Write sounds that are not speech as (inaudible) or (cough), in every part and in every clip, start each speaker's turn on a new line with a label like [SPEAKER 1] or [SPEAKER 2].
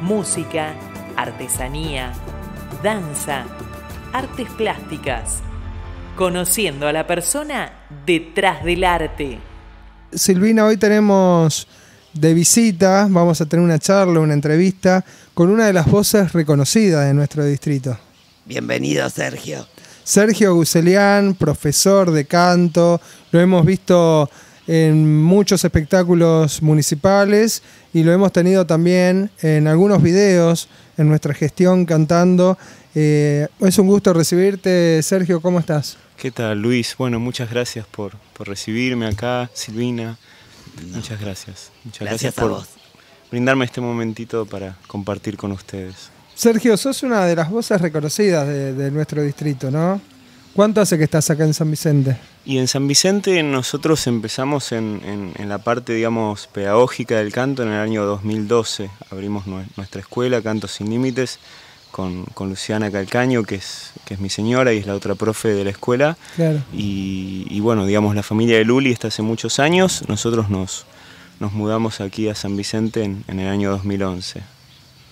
[SPEAKER 1] música, artesanía, danza, artes plásticas. Conociendo a la persona detrás del arte.
[SPEAKER 2] Silvina, hoy tenemos de visita, vamos a tener una charla, una entrevista con una de las voces reconocidas de nuestro distrito.
[SPEAKER 3] Bienvenido, Sergio.
[SPEAKER 2] Sergio Guselian, profesor de canto, lo hemos visto en muchos espectáculos municipales y lo hemos tenido también en algunos videos en nuestra gestión cantando. Eh, es un gusto recibirte, Sergio, ¿cómo estás?
[SPEAKER 4] ¿Qué tal, Luis? Bueno, muchas gracias por, recibirme acá, Silvina. Muchas gracias. Muchas gracias, por brindarme este momentito para compartir con ustedes.
[SPEAKER 2] Sergio, sos una de las voces reconocidas de, nuestro distrito, ¿no? ¿Cuánto hace que estás acá en San Vicente?
[SPEAKER 4] Y en San Vicente nosotros empezamos en, la parte, digamos, pedagógica del canto en el año 2012. Abrimos nuestra escuela, Canto Sin Límites, con, Luciana Calcaño, que es, que es mi señora y es la otra profe de la escuela.
[SPEAKER 2] Claro.
[SPEAKER 4] Y, bueno, digamos, la familia de Luli está hace muchos años. Nosotros nos, nos mudamos aquí a San Vicente en, en el año 2011.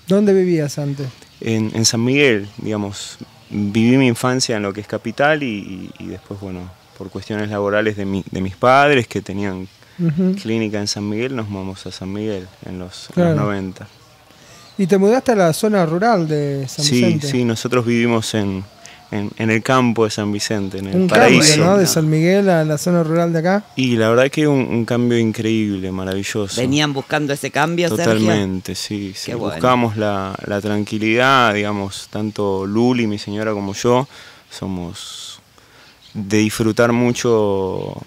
[SPEAKER 2] ¿Dónde vivías antes?
[SPEAKER 4] En, San Miguel, digamos. Viví mi infancia en lo que es capital y, después, bueno, por cuestiones laborales de, mis padres que tenían clínica en San Miguel, nos mudamos a San Miguel en los, 90.
[SPEAKER 2] ¿Y te mudaste a la zona rural de San Vicente?
[SPEAKER 4] Sí, sí, nosotros vivimos en, en, el campo de San Vicente, en el paraíso.
[SPEAKER 2] ¿no? De San Miguel a la zona rural de acá.
[SPEAKER 4] Y la verdad que un, un cambio increíble, maravilloso.
[SPEAKER 3] ¿Venían buscando ese cambio,
[SPEAKER 4] Totalmente, sí. sí. Buscamos la, la, tranquilidad, digamos, tanto Luli, mi señora, como yo, somos de disfrutar mucho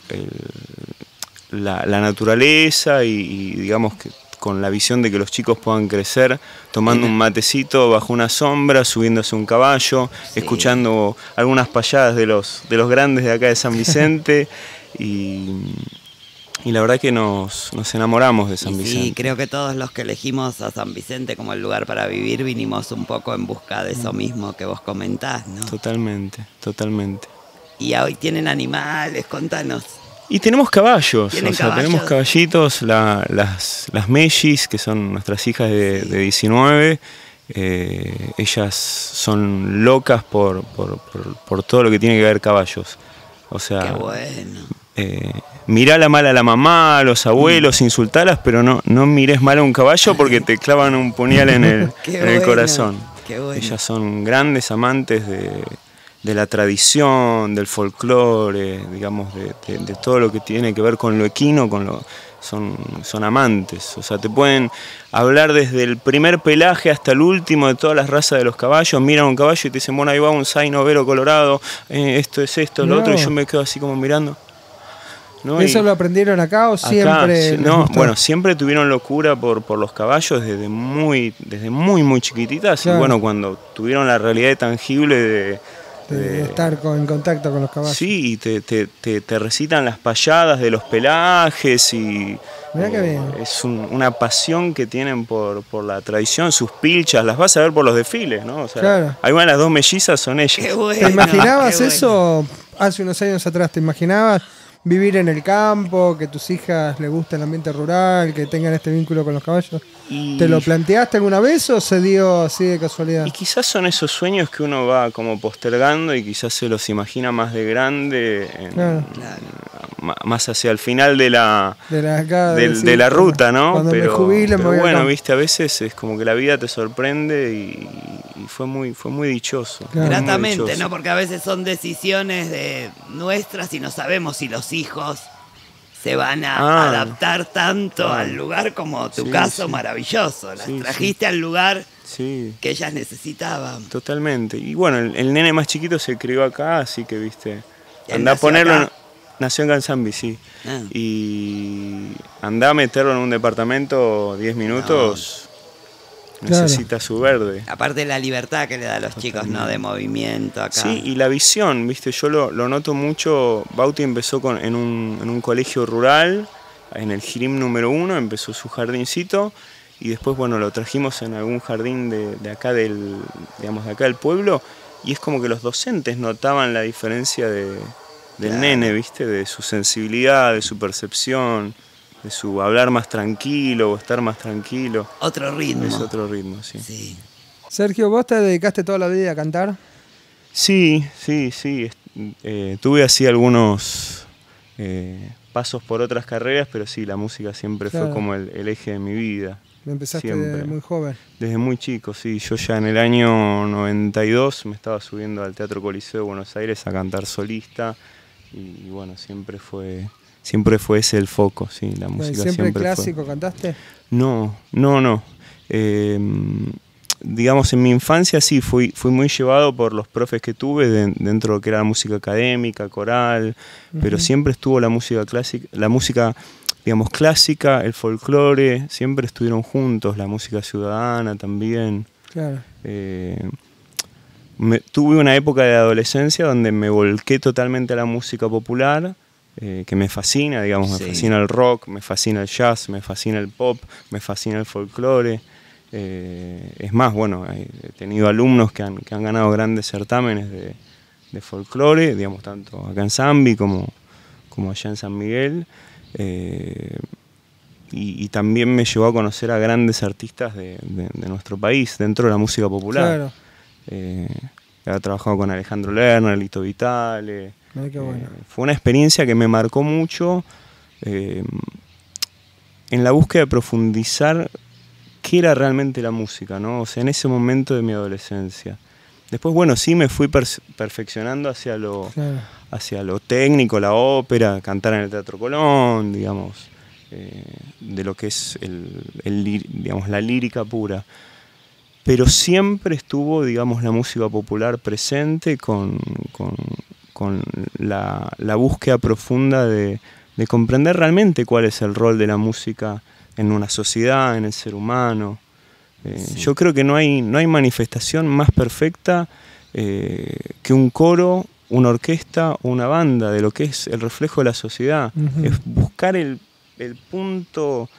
[SPEAKER 4] la, la, naturaleza y, y digamos que con la visión de que los chicos puedan crecer tomando un matecito bajo una sombra, subiéndose un caballo, escuchando algunas payadas de los, de los grandes de acá de San Vicente (laughs) y, la verdad que nos, enamoramos de San Vicente.
[SPEAKER 3] Sí, creo que todos los que elegimos a San Vicente como el lugar para vivir vinimos un poco en busca de eso mismo que vos comentás, ¿no?
[SPEAKER 4] Totalmente, totalmente.
[SPEAKER 3] Y hoy tienen animales, contanos.
[SPEAKER 4] Y tenemos caballos, o sea, tenemos caballitos, las, las mellis, que son nuestras hijas de, 19. Eh, ellas son locas por, por, todo lo que tiene que ver caballos. O sea,
[SPEAKER 3] Qué bueno.
[SPEAKER 4] Eh, mirá la mala a la mamá, a los abuelos, mm. insultalas, pero no, no mires mal a un caballo porque te clavan un puñal en el, (laughs) en el corazón. Ellas son grandes amantes de, de la tradición, del folclore, digamos, de, todo lo que tiene que ver con lo equino, con lo, son, son amantes. O sea, te pueden hablar desde el primer pelaje hasta el último de todas las razas de los caballos. Miran un caballo y te dicen, bueno, ahí va un zaino vero colorado, eh, esto es esto, lo otro, y yo me quedo así como mirando.
[SPEAKER 2] ¿Eso lo aprendieron acá o siempre?
[SPEAKER 4] no, bueno, siempre tuvieron locura por, por los caballos desde muy, desde muy, muy chiquititas. Y bueno, cuando tuvieron la realidad tangible de
[SPEAKER 2] de, estar en contacto con los caballos.
[SPEAKER 4] Sí, y te, te, te, recitan las payadas de los pelajes y
[SPEAKER 2] eh,
[SPEAKER 4] es una pasión que tienen por, por, la tradición, sus pilchas, las vas a ver por los desfiles, ¿no? O sea,
[SPEAKER 2] claro.
[SPEAKER 4] ahí van las dos mellizas, son ellas.
[SPEAKER 2] ¿Te imaginabas eso hace unos años atrás? ¿Te imaginabas vivir en el campo, que tus hijas les guste el ambiente rural, que tengan este vínculo con los caballos. ¿Te lo planteaste alguna vez o se dio así de casualidad?
[SPEAKER 4] Y quizás son esos sueños que uno va como postergando y quizás se los imagina más de grande, más hacia el final de la, de la, ruta, ¿no?
[SPEAKER 2] pero,
[SPEAKER 4] bueno, viste, a veces es como que la vida te sorprende y, fue muy, fue muy dichoso.
[SPEAKER 3] Gratamente, ¿no? Porque a veces son decisiones de nuestras y no sabemos si los hijos se van a ah. adaptar tanto al lugar como tu caso maravilloso. Las trajiste al lugar que ellas necesitaban.
[SPEAKER 4] Totalmente. Y bueno, el, nene más chiquito se crió acá, así que viste. Anda a ponerlo. nació en Gansambi, sí. Ah. Y anda a meterlo en un departamento 10 minutos. Necesita su verde.
[SPEAKER 3] Aparte de la libertad que le da a los chicos, ¿no? De movimiento acá.
[SPEAKER 4] Sí, y la visión, viste, yo lo, noto mucho. Bauti empezó con, en, un, en un colegio rural, en el Girim número uno, empezó su jardincito y después, bueno, lo trajimos en algún jardín de, acá del, digamos, de acá del pueblo y es como que los docentes notaban la diferencia de, del nene, viste, de su sensibilidad, de su percepción su hablar más tranquilo o estar más tranquilo.
[SPEAKER 3] Otro ritmo.
[SPEAKER 4] Es otro ritmo, sí.
[SPEAKER 3] sí.
[SPEAKER 2] Sergio, ¿vos te dedicaste toda la vida a cantar?
[SPEAKER 4] Sí, sí, sí. Eh, tuve así algunos eh, pasos por otras carreras, pero sí, la música siempre fue como el, eje de mi vida.
[SPEAKER 2] empezaste desde muy joven?
[SPEAKER 4] Desde muy chico, sí. Yo ya en el año 92 me estaba subiendo al Teatro Coliseo de Buenos Aires a cantar solista y, bueno, siempre fue siempre fue ese el foco, sí, la música
[SPEAKER 2] siempre, siempre clásico cantaste?
[SPEAKER 4] No, no, no. Eh, digamos, en mi infancia sí, fui, fui muy llevado por los profes que tuve dentro de lo que era la música académica, coral, pero siempre estuvo la música clásica, la música, digamos, clásica, el folclore, siempre estuvieron juntos, la música ciudadana también. Claro. Eh, tuve una época de adolescencia donde me volqué totalmente a la música popular, eh, que me fascina, digamos, me fascina el rock, me fascina el jazz, me fascina el pop, me fascina el folclore. Eh, es más, bueno, he tenido alumnos que han, ganado grandes certámenes de, folclore, digamos, tanto acá en Zambi como, como allá en San Miguel. Eh, y, también me llevó a conocer a grandes artistas de, nuestro país, dentro de la música popular. Claro. Eh, he trabajado con Alejandro Lerner, Lito Vitale. Fue una experiencia que me marcó mucho en la búsqueda de profundizar qué era realmente la música, ¿no? O sea, en ese momento de mi adolescencia. Después, bueno, sí me fui perfeccionando hacia lo, hacia lo técnico, la ópera, cantar en el Teatro Colón, digamos, eh, de lo que es el, digamos, la lírica pura. Pero siempre estuvo, digamos, la música popular presente con, la, búsqueda profunda de, de comprender realmente cuál es el rol de la música en una sociedad, en el ser humano. Eh, yo creo que no hay, no hay manifestación más perfecta eh, que un coro, una orquesta o una banda de lo que es el reflejo de la sociedad. Es buscar el, punto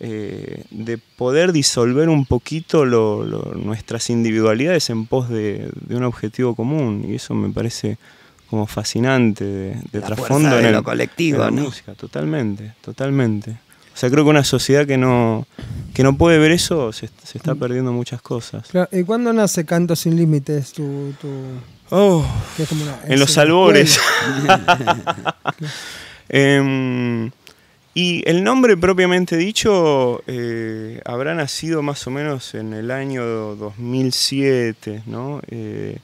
[SPEAKER 4] eh, de poder disolver un poquito nuestras individualidades en pos de, un objetivo común. Y eso me parece como fascinante de, trasfondo
[SPEAKER 3] en lo colectivo,
[SPEAKER 4] la música. Totalmente, totalmente. O sea, creo que una sociedad que no, que no puede ver eso se, está mm. perdiendo muchas cosas.
[SPEAKER 2] ¿Y cuándo nace Canto Sin Límites? Tu,
[SPEAKER 4] oh, en los albores. (laughs) Em, y el nombre propiamente dicho eh, habrá nacido más o menos en el año 2007, ¿no? Eh,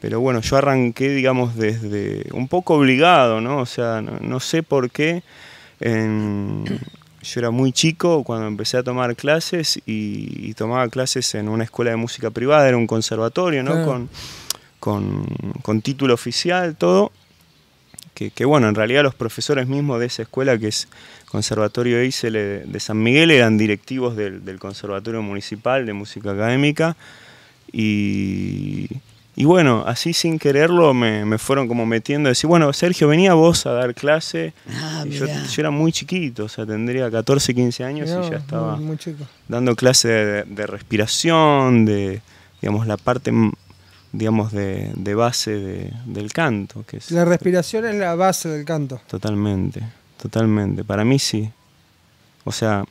[SPEAKER 4] pero bueno, yo arranqué, digamos, desde un poco obligado, ¿no? O sea, no, no sé por qué. En, yo era muy chico cuando empecé a tomar clases y, tomaba clases en una escuela de música privada, era un conservatorio, ¿no? Con, con, título oficial, todo. Que, bueno, en realidad los profesores mismos de esa escuela, que es Conservatorio ICEL de, San Miguel, eran directivos del, del Conservatorio Municipal de Música Académica. Y, y bueno, así sin quererlo me, fueron como metiendo, decir, bueno, Sergio, venía vos a dar clase. Ah, yo, era muy chiquito, o sea, tendría 14, 15 años y ya estaba dando clase de, respiración, de, digamos, la parte, digamos, de, base del canto. Que es,
[SPEAKER 2] la respiración es la base del canto.
[SPEAKER 4] Totalmente, totalmente. Para mí sí. O sea,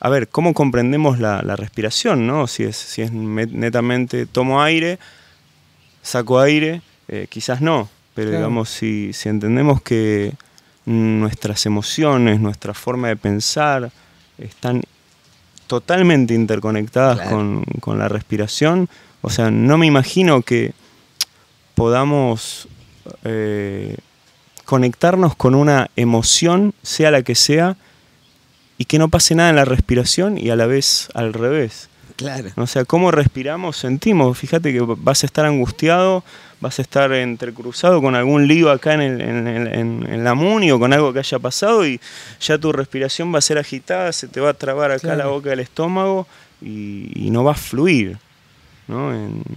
[SPEAKER 4] a ver, ¿cómo comprendemos la, la respiración, no? Si es, si es netamente tomo aire saco aire, eh, quizás no, pero digamos, si, entendemos que nuestras emociones, nuestra forma de pensar están totalmente interconectadas con, la respiración, o sea, no me imagino que podamos eh, conectarnos con una emoción, sea la que sea, y que no pase nada en la respiración y a la vez al revés. O sea, cómo respiramos, sentimos. Fíjate que vas a estar angustiado, vas a estar entrecruzado con algún lío acá en, el, en, la muni o con algo que haya pasado y ya tu respiración va a ser agitada, se te va a trabar acá la boca del estómago y, no va a fluir. ¿no?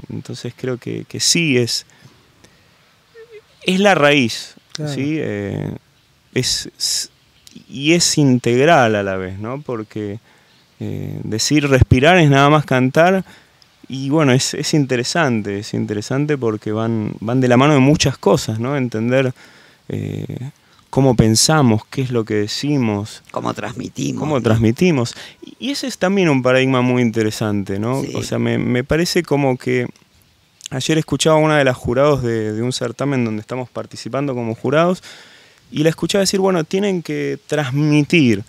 [SPEAKER 4] entonces creo que, sí es, es la raíz. ¿sí? Eh, es, y es integral a la vez, ¿no? porque eh, decir respirar es nada más cantar. Y bueno, es, interesante, es interesante porque van, van de la mano de muchas cosas, ¿no? Entender eh, cómo pensamos, qué es lo que decimos.
[SPEAKER 3] Cómo transmitimos.
[SPEAKER 4] Cómo transmitimos. Y ese es también un paradigma muy interesante, ¿no? O sea, me, parece como que ayer escuchaba a una de las jurados de, un certamen donde estamos participando como jurados y la escuchaba decir, bueno, tienen que transmitir.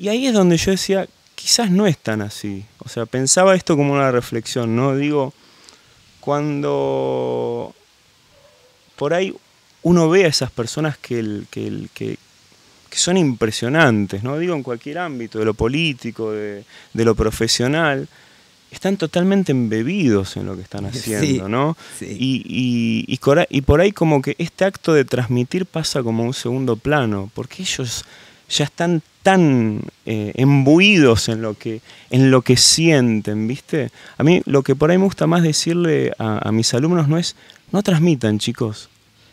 [SPEAKER 4] Y ahí es donde yo decía, quizás no es tan así. O sea, pensaba esto como una reflexión, ¿no? Digo, cuando por ahí uno ve a esas personas que, que, son impresionantes, ¿no? Digo, en cualquier ámbito, de lo político, de, lo profesional, están totalmente embebidos en lo que están (laughs) haciendo, ¿no? Y, y, por ahí como que este acto de transmitir pasa como un segundo plano, porque ellos ya están tan eh, embuidos en lo, que, en lo que sienten, ¿viste? A mí lo que por ahí me gusta más decirle a mis alumnos no es, no transmitan, chicos,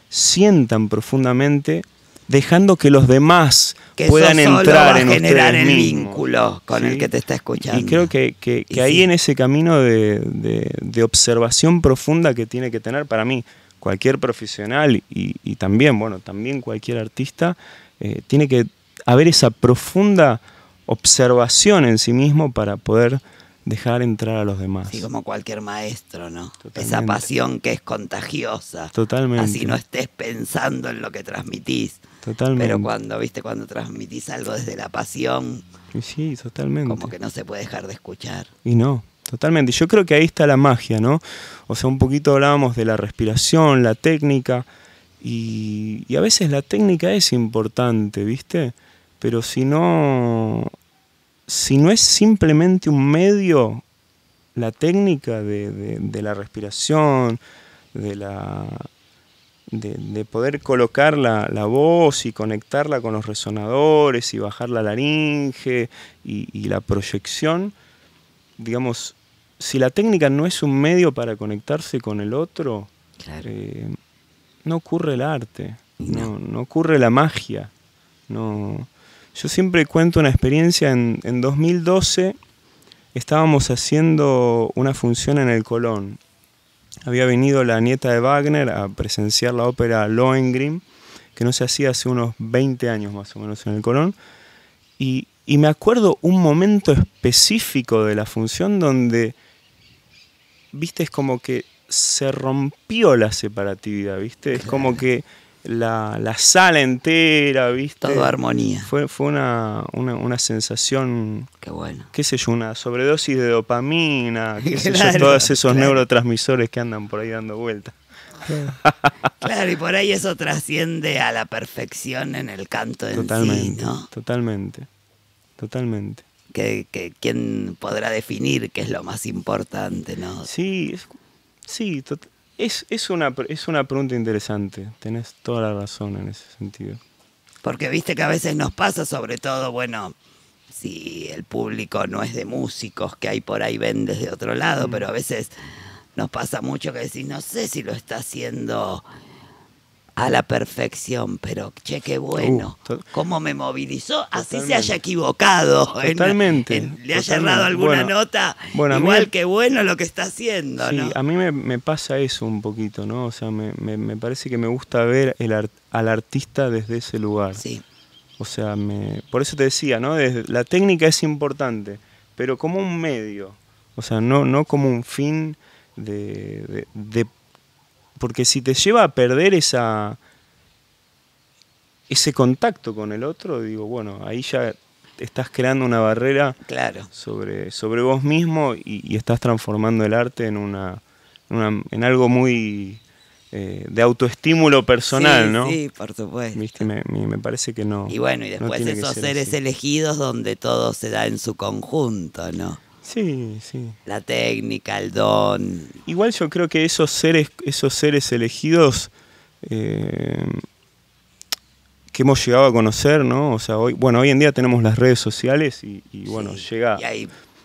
[SPEAKER 4] sientan profundamente, dejando que los demás puedan entrar en generar el
[SPEAKER 3] vínculo con el que te está escuchando.
[SPEAKER 4] Y creo que, ahí en ese camino de, observación profunda que tiene que tener para mí cualquier profesional y, también, bueno, también cualquier artista, eh, tiene que haber esa profunda observación en sí mismo para poder dejar entrar a los demás.
[SPEAKER 3] Sí, como cualquier maestro, ¿no? Esa pasión que es contagiosa.
[SPEAKER 4] Totalmente.
[SPEAKER 3] Así no estés pensando en lo que transmitís. Totalmente. Pero cuando, viste, cuando transmitís algo desde la pasión.
[SPEAKER 4] Sí, totalmente.
[SPEAKER 3] Como que no se puede dejar de escuchar.
[SPEAKER 4] Y no, totalmente. Yo creo que ahí está la magia, ¿no? O sea, un poquito hablábamos de la respiración, la técnica. Y, y a veces la técnica es importante, ¿viste? Pero si no si no es simplemente un medio, la técnica de, la respiración, de, la, de, poder colocar la, voz y conectarla con los resonadores y bajar la laringe y, la proyección, digamos, si la técnica no es un medio para conectarse con el otro, eh, no ocurre el arte, no. no ocurre la magia, no, yo siempre cuento una experiencia, en, 2012 estábamos haciendo una función en el Colón. Había venido la nieta de Wagner a presenciar la ópera Lohengrin, que no se hacía hace unos 20 años más o menos en el Colón. Y, me acuerdo un momento específico de la función donde, viste, es como que se rompió la separatividad, viste, es como que la, la, sala entera, ¿viste?
[SPEAKER 3] Todo armonía.
[SPEAKER 4] Fue, fue una, una, sensación.
[SPEAKER 3] Qué bueno.
[SPEAKER 4] ¿Qué sé yo? Una sobredosis de dopamina, (laughs) qué sé yo, todos esos neurotransmisores que andan por ahí dando vueltas.
[SPEAKER 3] Claro. y por ahí eso trasciende a la perfección en el canto en
[SPEAKER 4] totalmente,
[SPEAKER 3] sí, ¿no?
[SPEAKER 4] Totalmente, totalmente.
[SPEAKER 3] Que, que, ¿Quién podrá definir qué es lo más importante, no?
[SPEAKER 4] Sí, sí, totalmente es, es, una, es una pregunta interesante, tenés toda la razón en ese sentido.
[SPEAKER 3] Porque viste que a veces nos pasa, sobre todo, bueno, si el público no es de músicos que hay por ahí ven desde otro lado, mm. pero a veces nos pasa mucho que decís, no sé si lo está haciendo a la perfección, pero che, qué bueno. Uh, cómo me movilizó, así se haya equivocado.
[SPEAKER 4] Totalmente.
[SPEAKER 3] le haya errado alguna nota. igual que bueno lo que está haciendo, sí,
[SPEAKER 4] A mí me, pasa eso un poquito, ¿no? O sea, me, parece que me gusta ver el al artista desde ese lugar.
[SPEAKER 3] Sí.
[SPEAKER 4] O sea, me, por eso te decía, ¿no? la técnica es importante, pero como un medio. O sea, no, no como un fin de, de porque si te lleva a perder esa, ese contacto con el otro, digo, bueno, ahí ya estás creando una barrera
[SPEAKER 3] claro.
[SPEAKER 4] sobre, sobre vos mismo y, estás transformando el arte en, una, en algo muy eh, de autoestímulo personal, ¿no?
[SPEAKER 3] Sí, por supuesto.
[SPEAKER 4] Me, me, parece que no.
[SPEAKER 3] Y bueno, y después esos seres elegidos donde todo se da en su conjunto, ¿no?
[SPEAKER 4] Sí, sí.
[SPEAKER 3] La técnica, el don.
[SPEAKER 4] Igual yo creo que esos seres, esos seres elegidos eh, que hemos llegado a conocer, ¿no? O sea, hoy, bueno, hoy en día tenemos las redes sociales y, bueno, llega.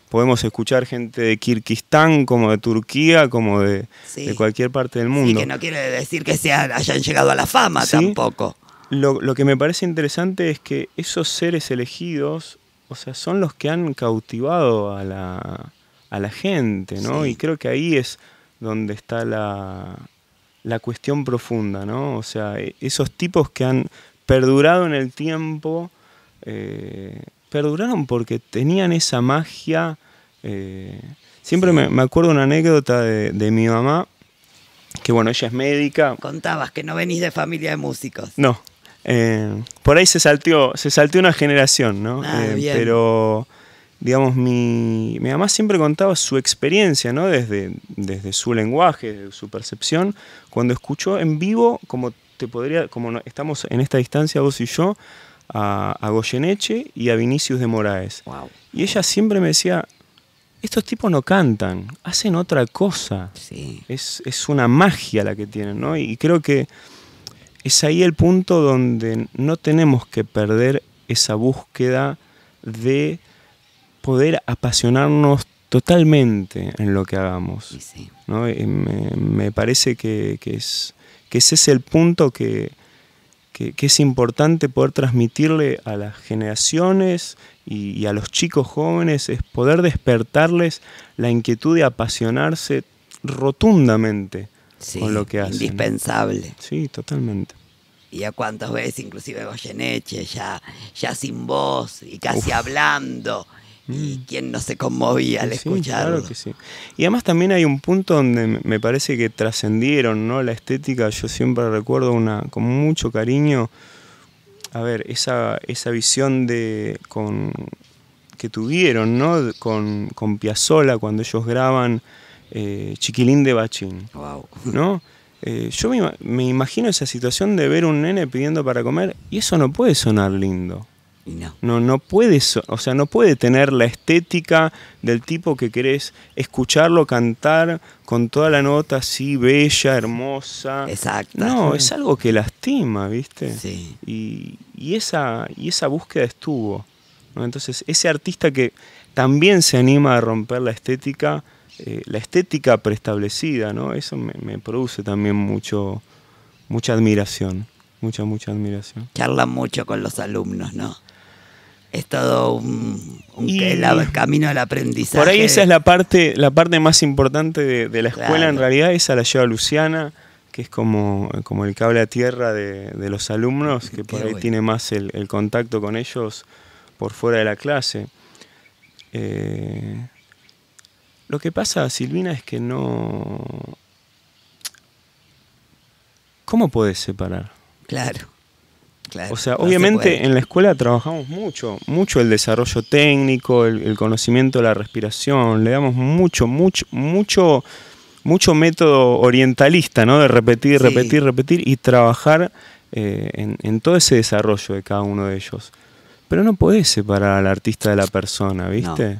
[SPEAKER 4] Podemos escuchar gente de Kirguistán, como de Turquía, como de, cualquier parte del mundo.
[SPEAKER 3] Sí, que no quiere decir que hayan llegado a la fama tampoco.
[SPEAKER 4] Lo, lo que me parece interesante es que esos seres elegidos o sea, son los que han cautivado a la, a la gente, ¿no? Y creo que ahí es donde está la, la cuestión profunda, ¿no? O sea, e, esos tipos que han perdurado en el tiempo, eh, perduraron porque tenían esa magia. Eh, siempre me, acuerdo una anécdota de, mi mamá, que bueno, ella es médica.
[SPEAKER 3] Contabas que no venís de familia de músicos.
[SPEAKER 4] No. Eh, por ahí se salteó, se salteó una generación, ¿no?
[SPEAKER 3] Ah,
[SPEAKER 4] pero digamos, mi, mi, mamá siempre contaba su experiencia, ¿no? Desde, desde su lenguaje, desde su percepción, cuando escuchó en vivo, como te podría, como estamos en esta distancia vos y yo, a, a Goyeneche y a Vinicius de Moraes. Y ella siempre me decía, estos tipos no cantan, hacen otra cosa. Es, es, una magia la que tienen, ¿no? Y creo que es ahí el punto donde no tenemos que perder esa búsqueda de poder apasionarnos totalmente en lo que hagamos. ¿no? Me, parece que, es, que ese es el punto que, que, es importante poder transmitirle a las generaciones y, a los chicos jóvenes, es poder despertarles la inquietud de apasionarse rotundamente con lo que hacen.
[SPEAKER 3] Indispensable.
[SPEAKER 4] Sí, totalmente.
[SPEAKER 3] Y a cuántas veces, inclusive Goyeneche, ya, ya sin voz y casi hablando y mm. quién no se conmovía al escucharlo.
[SPEAKER 4] Claro que sí. Y además también hay un punto donde me parece que trascendieron, ¿no? La estética, yo siempre recuerdo una con mucho cariño, a ver, esa, esa visión de con que tuvieron, ¿no? Con, con Piazzolla cuando ellos graban eh, Chiquilín de Bachín.
[SPEAKER 3] Wow.
[SPEAKER 4] ¿No? Eh, yo me, me imagino esa situación de ver un nene pidiendo para comer y eso no puede sonar lindo.
[SPEAKER 3] No.
[SPEAKER 4] no. puede, o sea, no puede tener la estética del tipo que querés escucharlo cantar con toda la nota así bella, hermosa.
[SPEAKER 3] Exacto.
[SPEAKER 4] No, es algo que lastima, ¿viste?
[SPEAKER 3] Sí.
[SPEAKER 4] Y, esa, y esa búsqueda estuvo. Entonces, ese artista que también se anima a romper la estética, eh, la estética preestablecida, ¿no? Eso me, me produce también mucho, mucha admiración. Mucha, mucha admiración.
[SPEAKER 3] Charlan mucho con los alumnos, ¿no? es todo un, el camino del aprendizaje.
[SPEAKER 4] Por ahí esa es la parte, la parte más importante de, la escuela, en realidad esa la lleva Luciana, que es como, como el cable a tierra de, los alumnos, que por ahí tiene más el, contacto con ellos por fuera de la clase. Eh, lo que pasa, Silvina, es que no... ¿Cómo puedes separar?
[SPEAKER 3] Claro
[SPEAKER 4] o sea, obviamente en la escuela trabajamos mucho, mucho el desarrollo técnico, el, conocimiento de la respiración, le damos mucho, mucho, mucho, mucho método orientalista, ¿no? De repetir, repetir, repetir y trabajar eh, en, todo ese desarrollo de cada uno de ellos. Pero no podés separar al artista de la persona, ¿viste?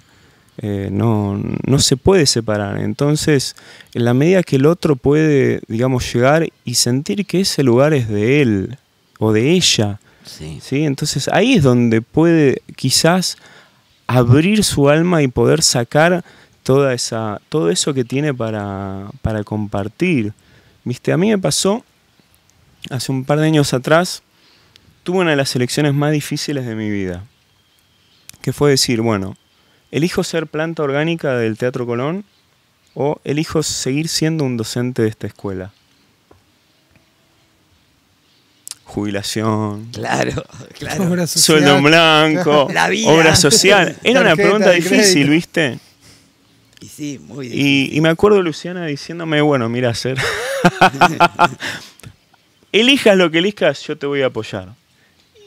[SPEAKER 4] Eh, no, no se puede separar. Entonces, en la medida que el otro puede, digamos, llegar y sentir que ese lugar es de él, o de ella.
[SPEAKER 3] Sí.
[SPEAKER 4] Entonces ahí es donde puede quizás abrir su alma y poder sacar toda esa, todo eso que tiene para, para compartir. ¿Viste? A mí me pasó hace un par de años atrás, tuve una de las elecciones más difíciles de mi vida, que fue decir, bueno, elijo ser planta orgánica del Teatro Colón o elijo seguir siendo un docente de esta escuela jubilación.
[SPEAKER 3] Claro, claro.
[SPEAKER 4] Sueldo en blanco, (laughs) obra social. Era una pregunta difícil, ¿viste?
[SPEAKER 3] Y sí, muy difícil.
[SPEAKER 4] Y, me acuerdo Luciana diciéndome, bueno, mira, hacer. (laughs) elijas lo que elijas, yo te voy a apoyar.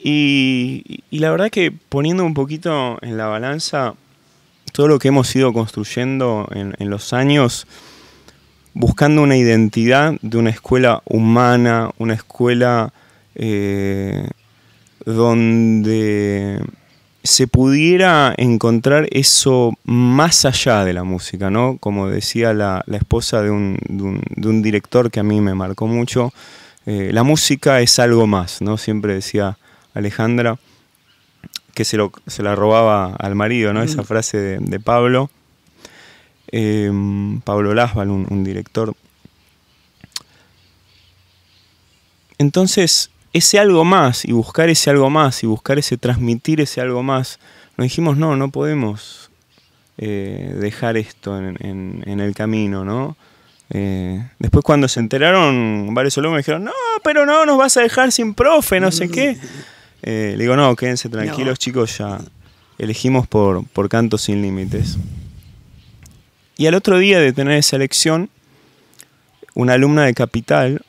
[SPEAKER 4] Y, la verdad que poniendo un poquito en la balanza todo lo que hemos ido construyendo en, en los años, buscando una identidad de una escuela humana, una escuela eh, donde se pudiera encontrar eso más allá de la música, ¿no? Como decía la, esposa de un, de, un, director que a mí me marcó mucho, eh, la música es algo más, ¿no? Siempre decía Alejandra que se, lo, se la robaba al marido, ¿no? Esa frase de, Pablo, eh, Pablo Lasval, un director. Entonces, ese algo más y buscar ese algo más y buscar ese transmitir ese algo más, nos dijimos, no, no podemos eh, dejar esto en, el camino, ¿no? Eh, después cuando se enteraron, varios alumnos me dijeron, no, pero no, nos vas a dejar sin profe, no sé qué. Eh, le digo, no, quédense tranquilos chicos, ya elegimos por, por Canto Sin Límites. Y al otro día de tener esa elección, una alumna de Capital,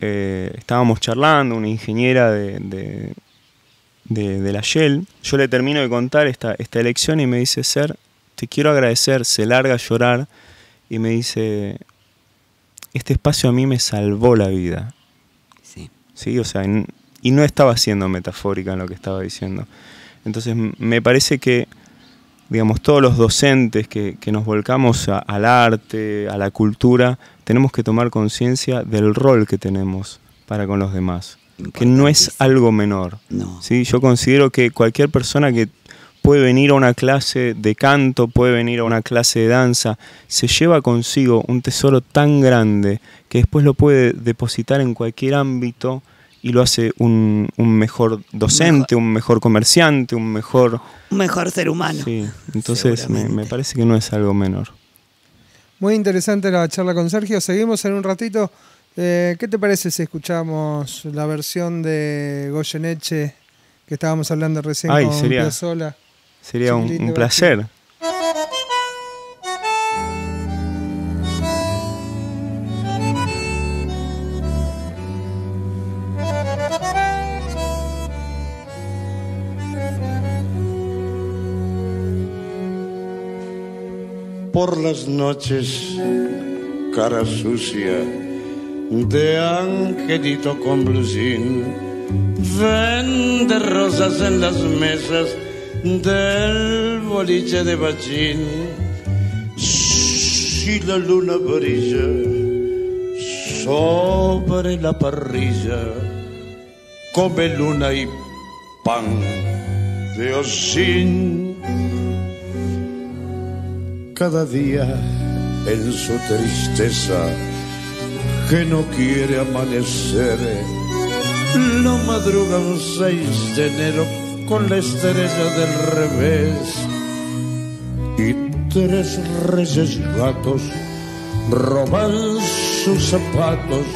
[SPEAKER 4] eh, estábamos charlando, una ingeniera de, de, la Shell, yo le termino de contar esta, esta elección y me dice, Ser, te quiero agradecer, se larga a llorar y me dice, este espacio a mí me salvó la vida. Sí. Sí, o sea, y no estaba siendo metafórica en lo que estaba diciendo. Entonces me parece que, digamos, todos los docentes que, nos volcamos al arte, a la cultura, tenemos que tomar conciencia del rol que tenemos para con los demás, que no es algo menor. ¿sí? Yo considero que cualquier persona que puede venir a una clase de canto, puede venir a una clase de danza, se lleva consigo un tesoro tan grande que después lo puede depositar en cualquier ámbito y lo hace un, mejor docente, un mejor comerciante, un mejor...
[SPEAKER 3] Un mejor ser humano.
[SPEAKER 4] Sí, entonces me, parece que no es algo menor.
[SPEAKER 2] Muy interesante la charla con Sergio. Seguimos en un ratito. Eh, ¿Qué te parece si escuchamos la versión de Goyeneche que estábamos hablando recién con
[SPEAKER 4] sería, Sería un placer.
[SPEAKER 5] Por las noches, cara sucia de angelito con blusín, vende rosas en las mesas del boliche de bachín. Si la luna brilla sobre la parrilla, come luna y pan de osín cada día en su tristeza que no quiere amanecer. Lo madruga un 6 de enero con la estrella del revés y tres reyes gatos roban sus zapatos,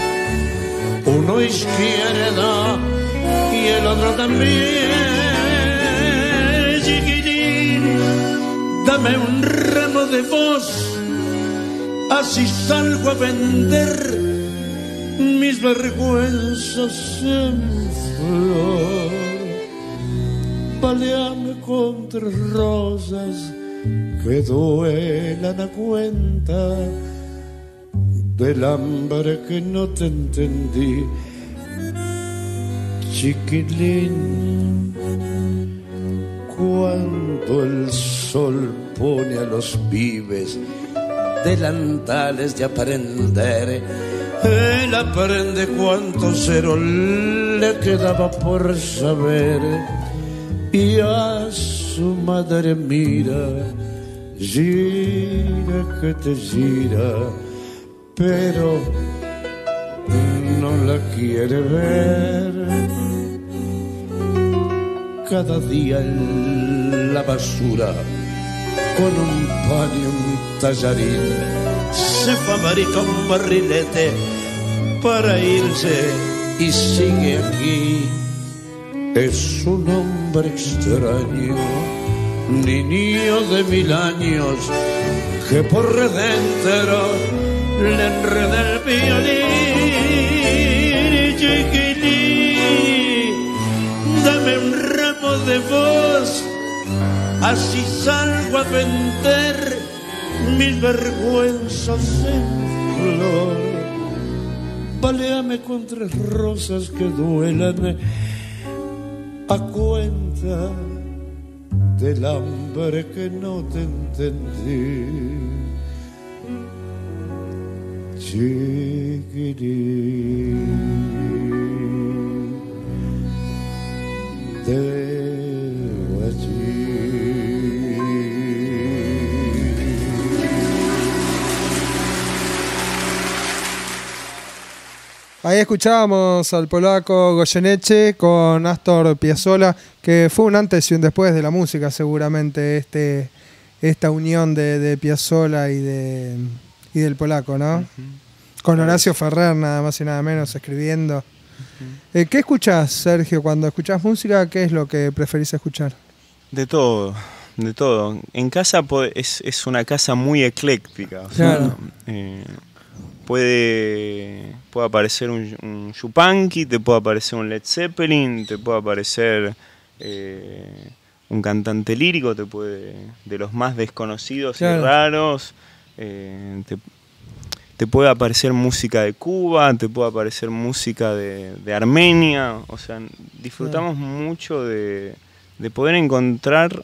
[SPEAKER 5] uno izquierda y el otro también. Dame un ramo de voz, así salgo a vender mis vergüenzas en flor. Paleame contra rosas que duelan a cuenta del hambre que no te entendí, chiquilín. Cuando el sol pone a los pibes delantales de aprender. Él aprende cuánto cero le quedaba por saber y a su madre mira, gira que te gira, pero no la quiere ver. Cada día en la basura con un pan y un tallarín. Se fabrica un barrilete para irse y sigue aquí. Es un hombre extraño, niño de mil años, que por redentro le enreda el violín. Chiquilín, dame un ramo de voz así salgo a vender mis vergüenzas en flor. Baleame con tres rosas que duelan a cuenta del hambre que no te entendí. Chiquirín.
[SPEAKER 2] Ahí escuchábamos al polaco Goyeneche con Astor Piazzolla, que fue un antes y un después de la música, seguramente, este, esta unión de, de Piazzolla y, de, y del polaco, ¿no? Con Horacio Ferrer, nada más y nada menos, escribiendo. Eh, ¿Qué escuchás, Sergio? Cuando escuchás música, ¿qué es lo que preferís escuchar?
[SPEAKER 4] De todo, de todo. En casa es, una casa muy ecléctica.
[SPEAKER 2] claro.
[SPEAKER 4] Eh, puede, puede aparecer un, un Yupanqui, te puede aparecer un Led Zeppelin, te puede aparecer eh, un cantante lírico, te puede de los más desconocidos y raros. Eh, te, puede aparecer música de Cuba, te puede aparecer música de, Armenia. O sea, disfrutamos mucho de, de poder encontrar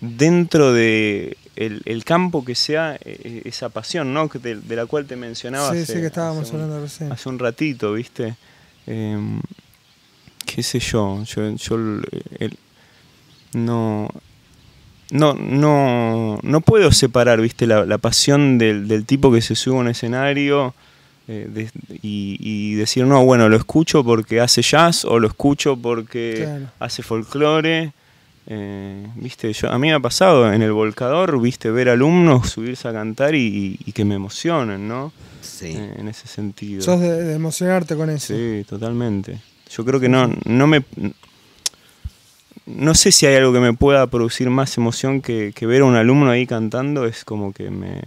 [SPEAKER 4] dentro de el, campo que sea e, e, esa pasión, ¿no? De, de la cual te mencionaba
[SPEAKER 2] sí, sí, que estábamos
[SPEAKER 4] hace,
[SPEAKER 2] hablando recién.
[SPEAKER 4] hace un ratito, ¿viste? Em, qué sé yo, yo, yo no, no, no, no puedo separar, ¿viste? La, pasión del, tipo que se sube a un escenario eh, y, decir, no, bueno, lo escucho porque hace jazz o lo escucho porque hace folclore eh, viste, yo, a mí me ha pasado en el volcador, viste, ver alumnos subirse a cantar y, que me emocionen, ¿no?
[SPEAKER 3] Sí.
[SPEAKER 4] Eh, en ese sentido.
[SPEAKER 2] Sos de, emocionarte con eso.
[SPEAKER 4] Sí, totalmente. Yo creo que no, no me. No sé si hay algo que me pueda producir más emoción que, ver a un alumno ahí cantando, es como que me,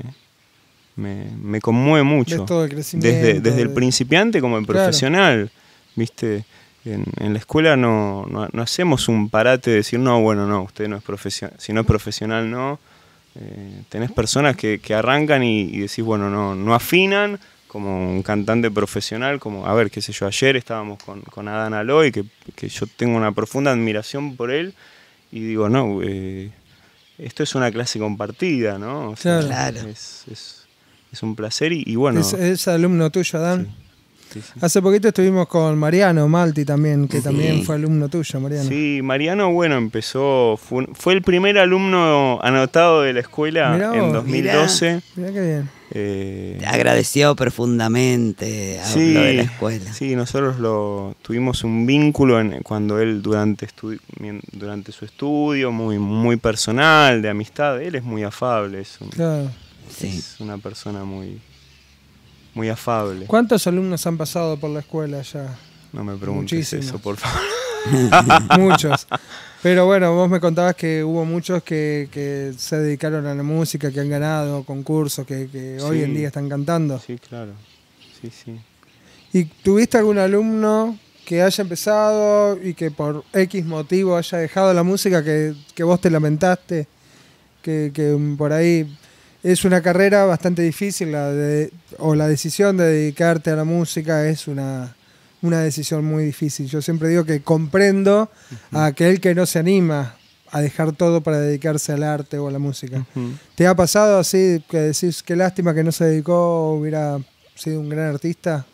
[SPEAKER 4] me, conmueve mucho. desde, desde el principiante como el profesional, ¿viste? En, la escuela no, no, hacemos un parate de decir, no, bueno, no, usted no es profesional, si no es profesional, no. Eh, tenés personas que, arrancan y, decís, bueno, no, no afinan, como un cantante profesional, como, a ver, qué sé yo, ayer estábamos con, con Adán Aloy, que, que yo tengo una profunda admiración por él, y digo, no, eh, esto es una clase compartida, ¿no?
[SPEAKER 3] claro.
[SPEAKER 4] Es, es, es, un placer y, bueno.
[SPEAKER 2] ¿Es, alumno tuyo, Adán? Hace poquito estuvimos con Mariano Malti también, que también fue alumno tuyo, Mariano.
[SPEAKER 4] Sí, Mariano, bueno, empezó, fue, el primer alumno anotado de la escuela en 2012.
[SPEAKER 2] Mirá, qué bien.
[SPEAKER 3] Eh, agradeció profundamente, habló de la escuela.
[SPEAKER 4] Sí, nosotros lo tuvimos un vínculo cuando él durante, durante su estudio, muy, muy personal, de amistad, él es muy afable, es, es una persona muy muy afable.
[SPEAKER 2] ¿Cuántos alumnos han pasado por la escuela ya?
[SPEAKER 4] No me preguntes eso, por favor. (laughs)
[SPEAKER 2] muchos. Pero bueno, vos me contabas que hubo muchos que, se dedicaron a la música, que han ganado concursos, que, hoy en día están cantando.
[SPEAKER 4] Sí, claro. Sí, sí.
[SPEAKER 2] ¿Y tuviste algún alumno que haya empezado y que por X motivo haya dejado la música que, vos te lamentaste? Que, que por ahí es una carrera bastante difícil, la de, o la decisión de dedicarte a la música es una, decisión muy difícil. Yo siempre digo que comprendo a aquel que no se anima a dejar todo para dedicarse al arte o a la música. ¿Te ha pasado así que decís qué lástima que no se dedicó, hubiera sido un gran artista?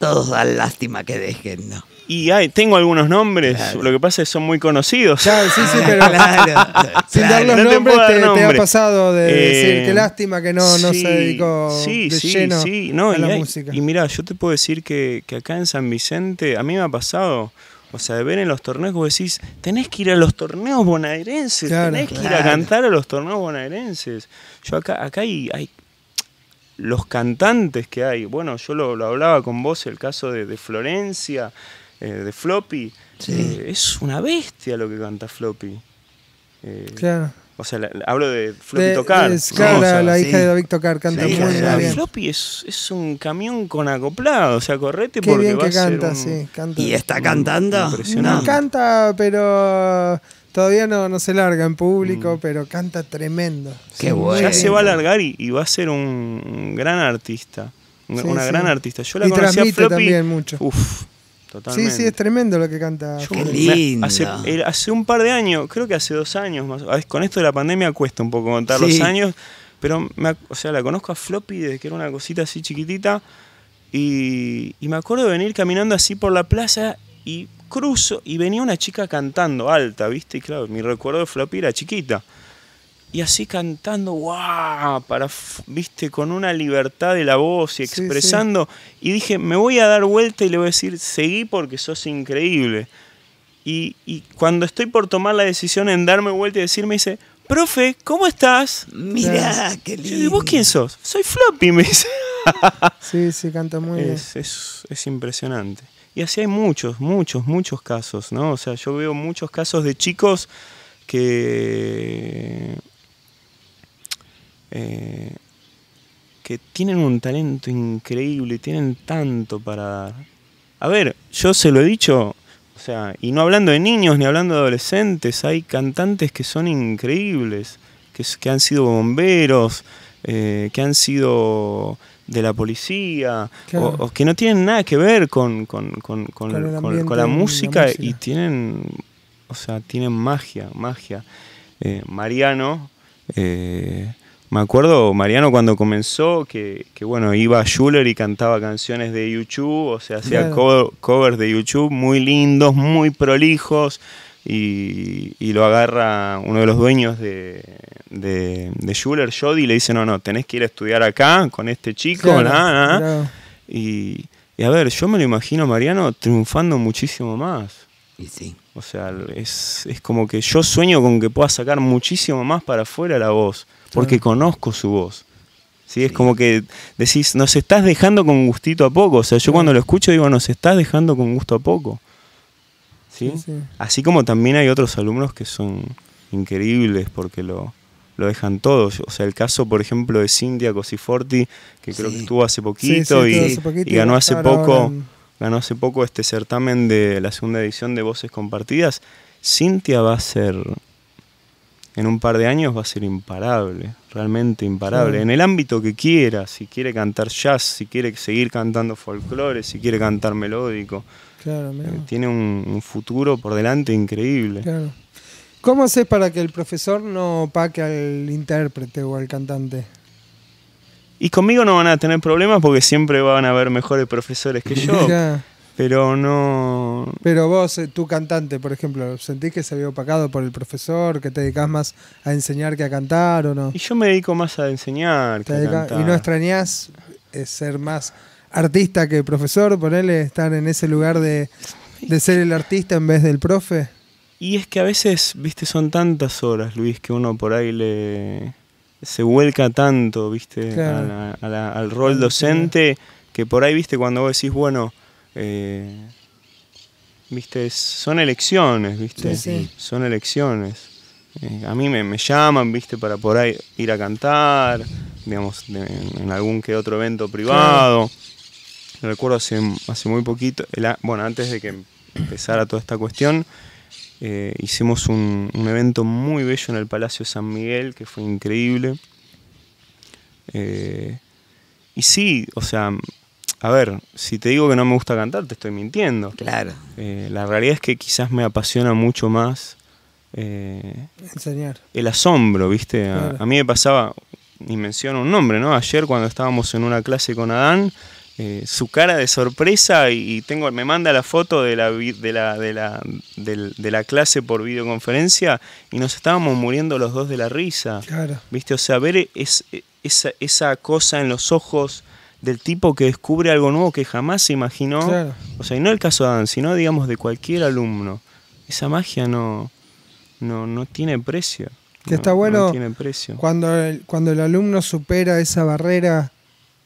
[SPEAKER 3] Todos dan lástima que dejen, ¿no?
[SPEAKER 4] Y hay, tengo algunos nombres, lo que pasa es que son muy conocidos.
[SPEAKER 2] sí, sí, pero (laughs) sin dar los nombres te, ha pasado de decir qué eh, lástima que no, no se dedicó de lleno a la música.
[SPEAKER 4] Y mira, yo te puedo decir que, acá en San Vicente, a mí me ha pasado, o sea, de ver en los torneos, vos decís, tenés que ir a los torneos bonaerenses, tenés que ir a cantar a los torneos bonaerenses. Yo acá, acá hay, hay los cantantes que hay. Bueno, yo lo, hablaba con vos, el caso de, de Florencia, eh, de Floppy. Eh, es una bestia lo que canta Floppy.
[SPEAKER 2] Eh, claro.
[SPEAKER 4] O sea, hablo de Floppy Tocar.
[SPEAKER 2] claro, la, hija de David Tocar canta muy, bien.
[SPEAKER 4] Floppy es, es, un camión con acoplado, o sea, correte porque
[SPEAKER 2] bien
[SPEAKER 4] va
[SPEAKER 2] que
[SPEAKER 4] a
[SPEAKER 2] canta,
[SPEAKER 4] ser
[SPEAKER 2] canta.
[SPEAKER 3] ¿Y está cantando?
[SPEAKER 2] No canta, pero todavía no, no se larga en público, mm. pero canta tremendo.
[SPEAKER 3] Qué bueno.
[SPEAKER 4] Ya se va a largar y, va a ser un, gran artista. Una, gran artista. Yo la y conocí a Floppy.
[SPEAKER 2] también mucho.
[SPEAKER 4] Uf,
[SPEAKER 2] Sí, sí, es tremendo lo que canta.
[SPEAKER 3] Qué lindo.
[SPEAKER 4] Hace, un par de años, creo que hace dos años más. Con esto de la pandemia cuesta un poco contar los años, pero o sea, la conozco a Floppy desde que era una cosita así chiquitita. Y, y me acuerdo de venir caminando así por la plaza y cruzo y venía una chica cantando alta, ¿viste? Y claro, mi recuerdo de Floppy era chiquita y así cantando, ¡guau! Para, viste, con una libertad de la voz y expresando. Y dije, me voy a dar vuelta y le voy a decir, seguí porque sos increíble. Y, cuando estoy por tomar la decisión en darme vuelta y decirme, dice, profe, ¿cómo estás?
[SPEAKER 3] Mira, qué lindo.
[SPEAKER 4] ¿Vos quién sos? Soy Floppy, (laughs) me dice.
[SPEAKER 2] sí, sí, canta muy bien.
[SPEAKER 4] Es, es impresionante. Y así hay muchos, muchos, muchos casos, ¿no? O sea, yo veo muchos casos de chicos que eh, que tienen un talento increíble, tienen tanto para dar. A ver, yo se lo he dicho, o sea, y no hablando de niños ni hablando de adolescentes, hay cantantes que son increíbles, que, que han sido bomberos, eh, que han sido de la policía, o, que no tienen nada que ver con, con, con, con la música y tienen, o sea, tienen magia, magia. Eh, Mariano, eh, me acuerdo, Mariano, cuando comenzó, que, bueno, iba a Schuller y cantaba canciones de YouTube, o sea, hacía covers de YouTube muy lindos, muy prolijos, y, lo agarra uno de los dueños de, de, de Schuller, Jody, y le dice, no, no, tenés que ir a estudiar acá con este chico, Y, y, a ver, yo me lo imagino a Mariano triunfando muchísimo más.
[SPEAKER 3] Y sí.
[SPEAKER 4] O sea, es, es como que yo sueño con que pueda sacar muchísimo más para afuera la voz porque conozco su voz. ¿sí? Es como que decís, nos estás dejando con gustito a poco. O sea, yo cuando lo escucho digo, nos estás dejando con gusto a poco. ¿Sí? Así como también hay otros alumnos que son increíbles porque lo, lo dejan todo. O sea, el caso, por ejemplo, de Cintia Cosiforti, que creo que estuvo hace poquito, y, ganó hace poco, ganó hace poco este certamen de la segunda edición de Voces Compartidas. Cintia va a ser en un par de años va a ser imparable, realmente imparable. En el ámbito que quiera, si quiere cantar jazz, si quiere seguir cantando folclore, si quiere cantar melódico. Claro, eh, tiene un, futuro por delante increíble. Claro.
[SPEAKER 2] ¿Cómo haces para que el profesor no paque al intérprete o al cantante?
[SPEAKER 4] Y conmigo no van a tener problemas porque siempre van a haber mejores profesores que yo. Pero no.
[SPEAKER 2] Pero vos, eh, tu cantante, por ejemplo, ¿sentís que se había opacado por el profesor, que te dedicas más a enseñar que a cantar o no?
[SPEAKER 4] Y yo me dedico más a enseñar que a cantar.
[SPEAKER 2] ¿Y no extrañás eh, ser más artista que profesor? Ponerle estar en ese lugar de, ser el artista en vez del profe.
[SPEAKER 4] Y es que a veces, viste, son tantas horas, Luis, que uno por ahí le se vuelca tanto, viste, al rol docente, que por ahí, viste, cuando vos decís, bueno, eh, viste, son elecciones, viste, son elecciones. Eh, a mí me, llaman, viste, para por ahí ir a cantar, digamos, en algún que otro evento privado. Recuerdo hace, hace muy poquito, bueno, antes de que empezara toda esta cuestión, eh, hicimos un, un, evento muy bello en el Palacio San Miguel, que fue increíble. y sí, o sea, a ver, si te digo que no me gusta cantar, te estoy mintiendo.
[SPEAKER 3] Claro.
[SPEAKER 4] Eh, la realidad es que quizás me apasiona mucho más.
[SPEAKER 2] Eh, Enseñar.
[SPEAKER 4] El asombro, ¿viste? A, mí me pasaba, y menciono un nombre, ¿no? Ayer cuando estábamos en una clase con Adán, eh, su cara de sorpresa y, tengo me manda la foto de la, de la, de la, de, la clase por videoconferencia y nos estábamos muriendo los dos de la risa.
[SPEAKER 2] Claro.
[SPEAKER 4] ¿Viste? O sea, ver es, esa, esa cosa en los ojos del tipo que descubre algo nuevo que jamás se imaginó. O sea, y no el caso de Adán, sino digamos de cualquier alumno. Esa magia no, no, no tiene precio.
[SPEAKER 2] Que está bueno
[SPEAKER 4] tiene precio.
[SPEAKER 2] Cuando, el, cuando el alumno supera esa barrera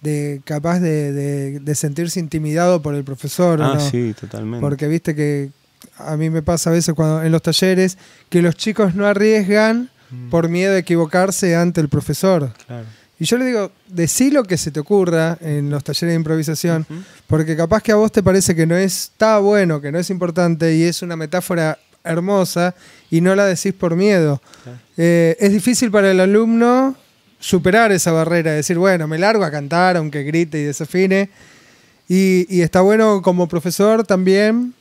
[SPEAKER 2] de capaz de, de, sentirse intimidado por el profesor.
[SPEAKER 4] Ah, sí, totalmente.
[SPEAKER 2] Porque viste que a mí me pasa a veces cuando en los talleres que los chicos no arriesgan mm. por miedo de equivocarse ante el profesor. Claro. Y yo le digo, decí lo que se te ocurra en los talleres de improvisación, porque capaz que a vos te parece que no es, está bueno, que no es importante y es una metáfora hermosa y no la decís por miedo. Eh, es difícil para el alumno superar esa barrera, decir, bueno, me largo a cantar aunque grite y desafine. Y, y está bueno como profesor también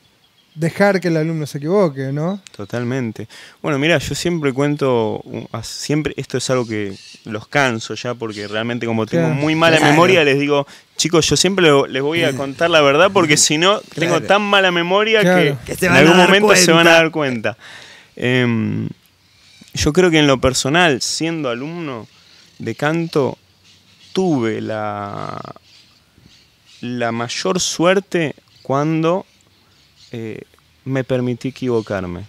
[SPEAKER 2] dejar que el alumno se equivoque, ¿no?
[SPEAKER 4] Totalmente. Bueno, mira, yo siempre cuento, siempre esto es algo que los canso ya porque realmente como tengo muy mala memoria les digo, chicos, yo siempre les voy a (laughs) contar la verdad porque si no tengo tan mala memoria que, en algún momento se van a dar cuenta. Em, yo creo que en lo personal, siendo alumno de canto, tuve la, la mayor suerte cuando eh, me permití equivocarme.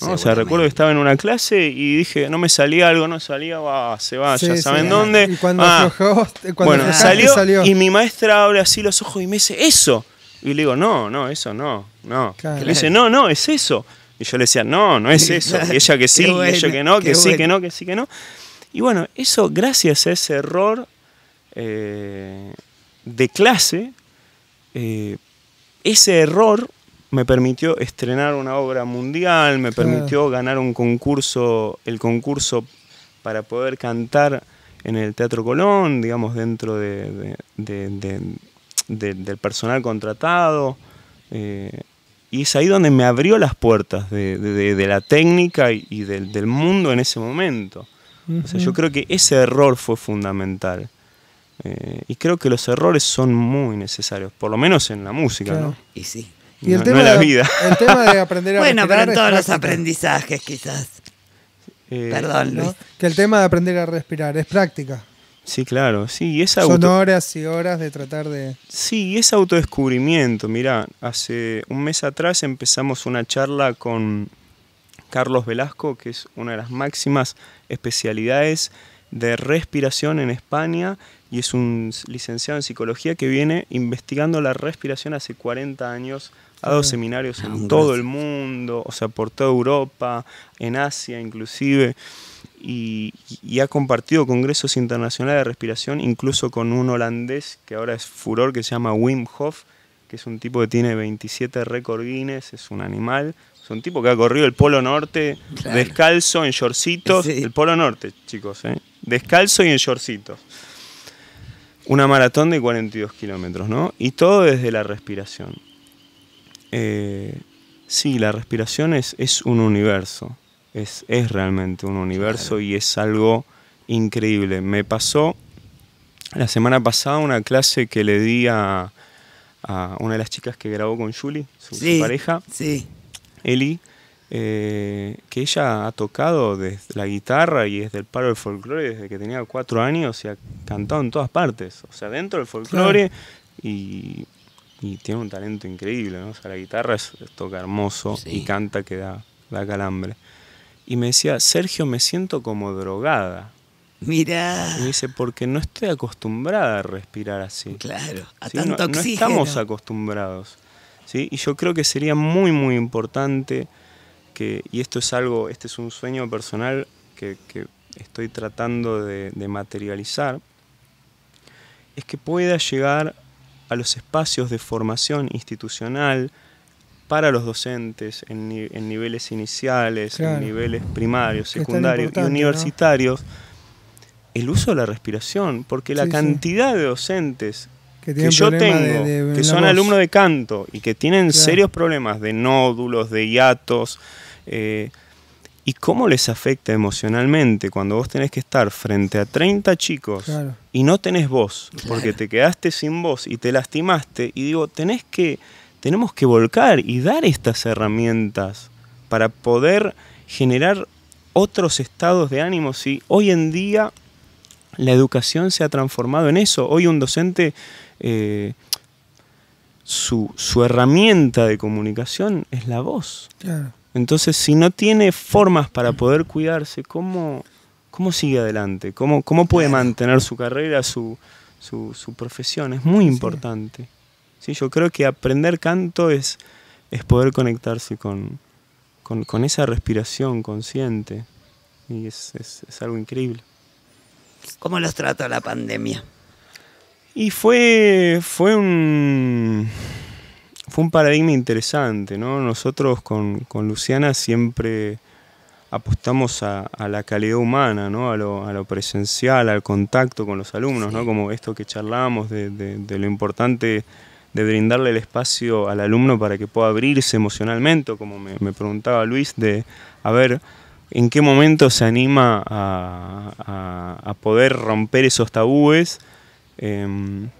[SPEAKER 4] O sea, recuerdo que estaba en una clase y dije, no me salía algo, no salía, va, se va, ya saben dónde.
[SPEAKER 2] Y cuando, ah, cuando
[SPEAKER 4] bueno, salió, y mi maestra abre así los ojos y me dice, eso. Y le digo, no, no, eso no, no. le dice, no, no, es eso. Y yo le decía, no, no es (laughs) eso. Y ella que sí, y ella que no, que sí, que no, que sí, que no. Y bueno, eso gracias a ese error eh, de clase, eh, ese error me permitió estrenar una obra mundial, me permitió ganar un concurso, el concurso para poder cantar en el Teatro Colón, digamos, dentro de, del personal contratado. Eh, y es ahí donde me abrió las puertas de, la técnica y, del, mundo en ese momento. O sea, yo creo que ese error fue fundamental. Eh, y creo que los errores son muy necesarios, por lo menos en la música, ¿no?
[SPEAKER 3] Y sí.
[SPEAKER 2] Y el tema de, la vida. El tema de aprender a (laughs)
[SPEAKER 3] Bueno, pero en todos los aprendizajes quizás. Eh, Perdón, Luis.
[SPEAKER 2] Que el tema de aprender a respirar es práctica.
[SPEAKER 4] Sí, claro, sí,
[SPEAKER 2] esa Son horas y horas de tratar de...
[SPEAKER 4] Sí, es autodescubrimiento. Mira, hace un mes atrás empezamos una charla con Carlos Velasco, que es una de las máximas especialidades de respiración en España y es un licenciado en psicología que viene investigando la respiración hace 40 años ha dado seminarios en ah, todo el mundo, o sea, por toda Europa, en Asia inclusive, y, ha compartido congresos internacionales de respiración, incluso con un holandés que ahora es furor, que se llama Wim Hof, que es un tipo que tiene 27 récord Guinness, es un animal, es un tipo que ha corrido el Polo Norte descalzo en shortcitos, el Polo Norte, chicos, ¿eh? descalzo y en shortcitos. Una maratón de 42 kilómetros, ¿no? Y todo desde la respiración. Eh, sí, la respiración es, es un universo, es, es, realmente un universo y es algo increíble. Me pasó la semana pasada una clase que le di a, una de las chicas que grabó con Julie, su, pareja,
[SPEAKER 3] sí.
[SPEAKER 4] Eli, eh, que ella ha tocado desde la guitarra y desde el paro del folclore desde que tenía cuatro años y ha cantado en todas partes, o sea, dentro del folclore y y tiene un talento increíble, ¿no? O sea, la guitarra es, toca hermoso y canta que da, da calambre. Y me decía, Sergio, me siento como drogada.
[SPEAKER 3] Mira.
[SPEAKER 4] Y me dice, porque no estoy acostumbrada a respirar así.
[SPEAKER 3] Claro, a
[SPEAKER 4] tanto no, estamos acostumbrados. ¿Sí? Y yo creo que sería muy, muy importante que, y esto es algo, este es un sueño personal que, que estoy tratando de, de materializar, es que pueda llegar a los espacios de formación institucional para los docentes en, niveles iniciales, en niveles primarios, secundarios y universitarios, el uso de la respiración, porque la cantidad de docentes que, yo tengo, que son alumnos de canto y que tienen serios problemas de nódulos, de hiatos, eh, ¿Y cómo les afecta emocionalmente cuando vos tenés que estar frente a 30 chicos y no tenés voz, porque te quedaste sin voz y te lastimaste? Y digo, tenés que, tenemos que volcar y dar estas herramientas para poder generar otros estados de ánimo. Si hoy en día la educación se ha transformado en eso, hoy un docente, eh, su, su, herramienta de comunicación es la voz. Claro. Entonces, si no tiene formas para poder cuidarse, ¿cómo, cómo sigue adelante? ¿Cómo, cómo puede mantener su carrera, su, su, profesión? Es muy importante. Sí. Yo creo que aprender canto es, es poder conectarse con, con, esa respiración consciente. Y es, es, algo increíble.
[SPEAKER 3] ¿Cómo los trató la pandemia?
[SPEAKER 4] Y fue, fue un fue un paradigma interesante, ¿no? Nosotros con, Luciana siempre apostamos a, la calidad humana, ¿no? A lo, presencial, al contacto con los alumnos, ¿no? Como esto que charlábamos de, lo importante de brindarle el espacio al alumno para que pueda abrirse emocionalmente, como me, preguntaba Luis, de a ver en qué momento se anima a, poder romper esos tabúes. Em,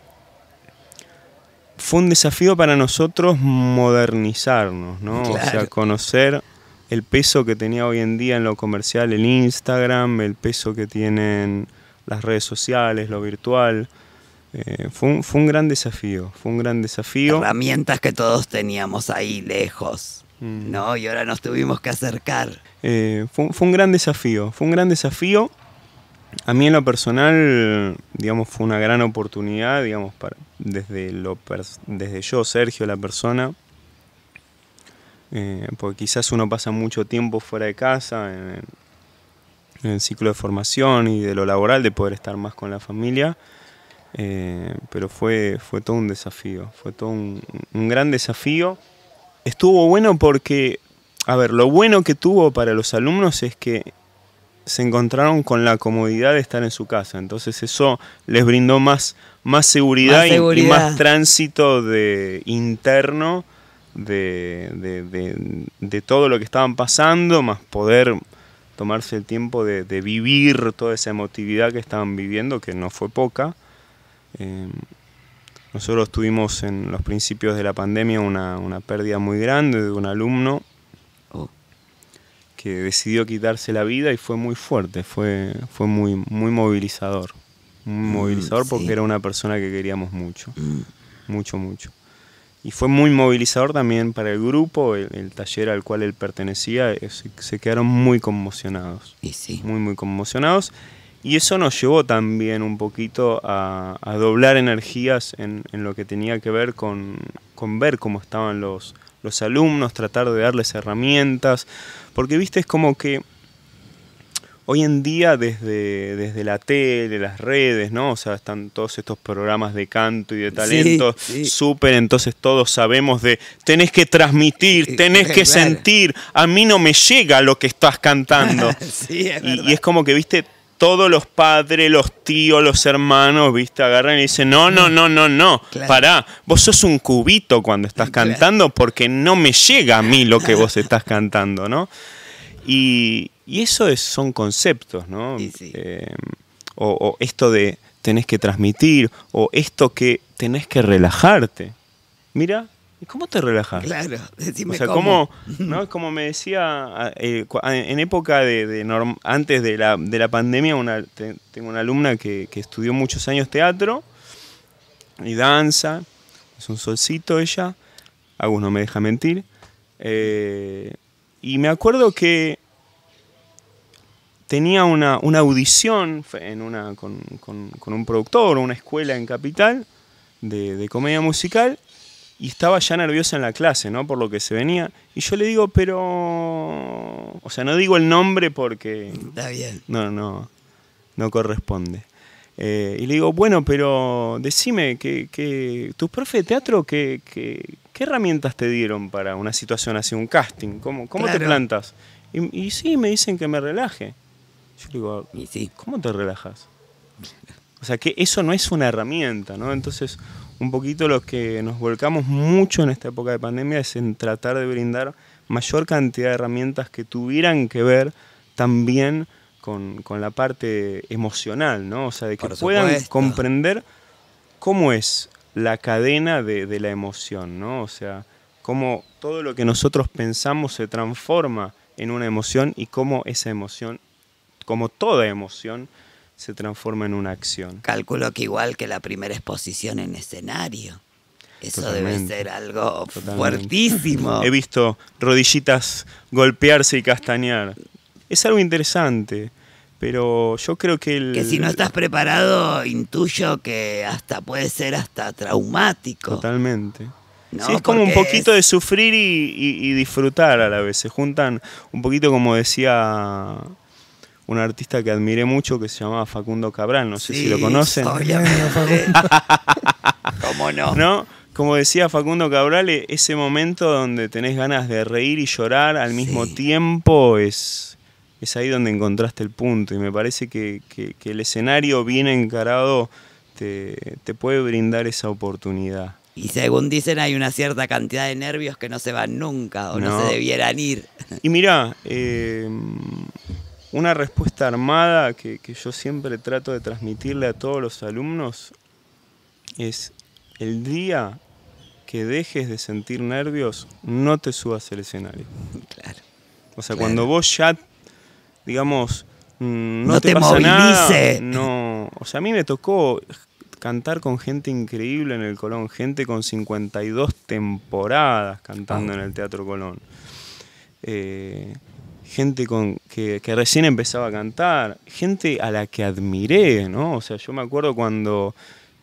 [SPEAKER 4] fue un desafío para nosotros modernizarnos, ¿no? O sea, conocer el peso que tenía hoy en día en lo comercial el Instagram, el peso que tienen las redes sociales, lo virtual. Eh, fue, un, fue, un, gran desafío, fue un gran desafío.
[SPEAKER 3] Herramientas que todos teníamos ahí lejos. Mm. No, y ahora nos tuvimos que acercar.
[SPEAKER 4] Eh, fue, un gran desafío, fue un gran desafío. A mí en lo personal, digamos, fue una gran oportunidad, digamos, para, desde, lo, desde yo, Sergio, la persona, eh, porque quizás uno pasa mucho tiempo fuera de casa, en, el ciclo de formación y de lo laboral, de poder estar más con la familia, eh, pero fue, fue todo un desafío, fue todo un, un gran desafío. Estuvo bueno porque, a ver, lo bueno que tuvo para los alumnos es que se encontraron con la comodidad de estar en su casa. Entonces eso les brindó más, más, seguridad, Y, más tránsito de, interno de, de, todo lo que estaban pasando, más poder tomarse el tiempo de, vivir toda esa emotividad que estaban viviendo, que no fue poca. Eh, nosotros tuvimos en los principios de la pandemia una, una pérdida muy grande de un alumno que decidió quitarse la vida y fue muy fuerte, fue, fue muy, muy movilizador. Muy mm, movilizador porque era una persona que queríamos mucho, mm. mucho, mucho. Y fue muy movilizador también para el grupo, el, taller al cual él pertenecía, se, quedaron muy conmocionados.
[SPEAKER 3] Y sí.
[SPEAKER 4] Muy, muy conmocionados. Y eso nos llevó también un poquito a, doblar energías en, en, lo que tenía que ver con, con ver cómo estaban los, los alumnos, tratar de darles herramientas, porque viste, es como que hoy en día desde, desde la tele, las redes, ¿no? O sea, están todos estos programas de canto y de talento súper, entonces todos sabemos de tenés que transmitir, tenés que sentir, a mí no me llega lo que estás cantando. (laughs) y, y, es como que, viste, todos los padres, los tíos, los hermanos, viste, agarran y dicen, no, no, no, no, no, pará, vos sos un cubito cuando estás cantando porque no me llega a mí lo que vos estás cantando, ¿no? Y, eso es, son conceptos, ¿no? Eh, o, esto de tenés que transmitir, o esto que tenés que relajarte. Mira, cómo te relajas?
[SPEAKER 3] Claro, decime
[SPEAKER 4] o sea, cómo. (laughs) ¿no? Como me decía, eh, en época de, antes de la, de la pandemia, una, tengo una alumna que, estudió muchos años teatro y danza, es un solcito ella, Agus no me deja mentir, eh, y me acuerdo que tenía una, audición en una, con, un productor, una escuela en Capital de, de comedia musical, y estaba ya nerviosa en la clase, ¿no? Por lo que se venía. Y yo le digo, pero... O sea, no digo el nombre porque...
[SPEAKER 3] Está bien.
[SPEAKER 4] No, no, no corresponde. Eh, y le digo, bueno, pero decime, que, que tus profe de teatro, ¿qué, qué, herramientas te dieron para una situación así, un casting? ¿Cómo, cómo te plantas? Y, y, sí, me dicen que me relaje. Yo le digo,
[SPEAKER 3] y sí.
[SPEAKER 4] ¿cómo te relajas? O sea, que eso no es una herramienta, ¿no? Entonces, un poquito lo que nos volcamos mucho en esta época de pandemia es en tratar de brindar mayor cantidad de herramientas que tuvieran que ver también con, la parte emocional, ¿no? O sea, de que puedan comprender cómo es la cadena de, de, la emoción, ¿no? O sea, cómo todo lo que nosotros pensamos se transforma en una emoción y cómo esa emoción, como toda emoción, se transforma en una acción.
[SPEAKER 3] Calculo que igual que la primera exposición en escenario. Eso debe ser algo fuertísimo.
[SPEAKER 4] He visto rodillitas golpearse y castañear. Es algo interesante, pero yo creo que el...
[SPEAKER 3] Que si no estás preparado, intuyo que hasta puede ser hasta traumático.
[SPEAKER 4] Totalmente. sí, es como un poquito de sufrir y, y, disfrutar a la vez. Se juntan un poquito como decía un artista que admiré mucho que se llamaba Facundo Cabral, no sé si lo conocen. (laughs)
[SPEAKER 3] ¿Cómo no?
[SPEAKER 4] ¿No? Como decía Facundo Cabral, e-, ese momento donde tenés ganas de reír y llorar al mismo tiempo es, es ahí donde encontraste el punto. Y me parece que, el escenario bien encarado te, puede brindar esa oportunidad.
[SPEAKER 3] Y según dicen, hay una cierta cantidad de nervios que no se van nunca o no, se debieran ir.
[SPEAKER 4] Y mira, (laughs) eh, una respuesta armada que, yo siempre trato de transmitirle a todos los alumnos es el día que dejes de sentir nervios, no te subas al escenario.
[SPEAKER 3] Claro.
[SPEAKER 4] O sea, cuando vos ya, digamos, mm, no, te, pasa nada, no, o sea, a mí me tocó cantar con gente increíble en el Colón, gente con 52 temporadas cantando en el Teatro Colón. Eh, gente con, que, recién empezaba a cantar, gente a la que admiré, ¿no? O sea, yo me acuerdo cuando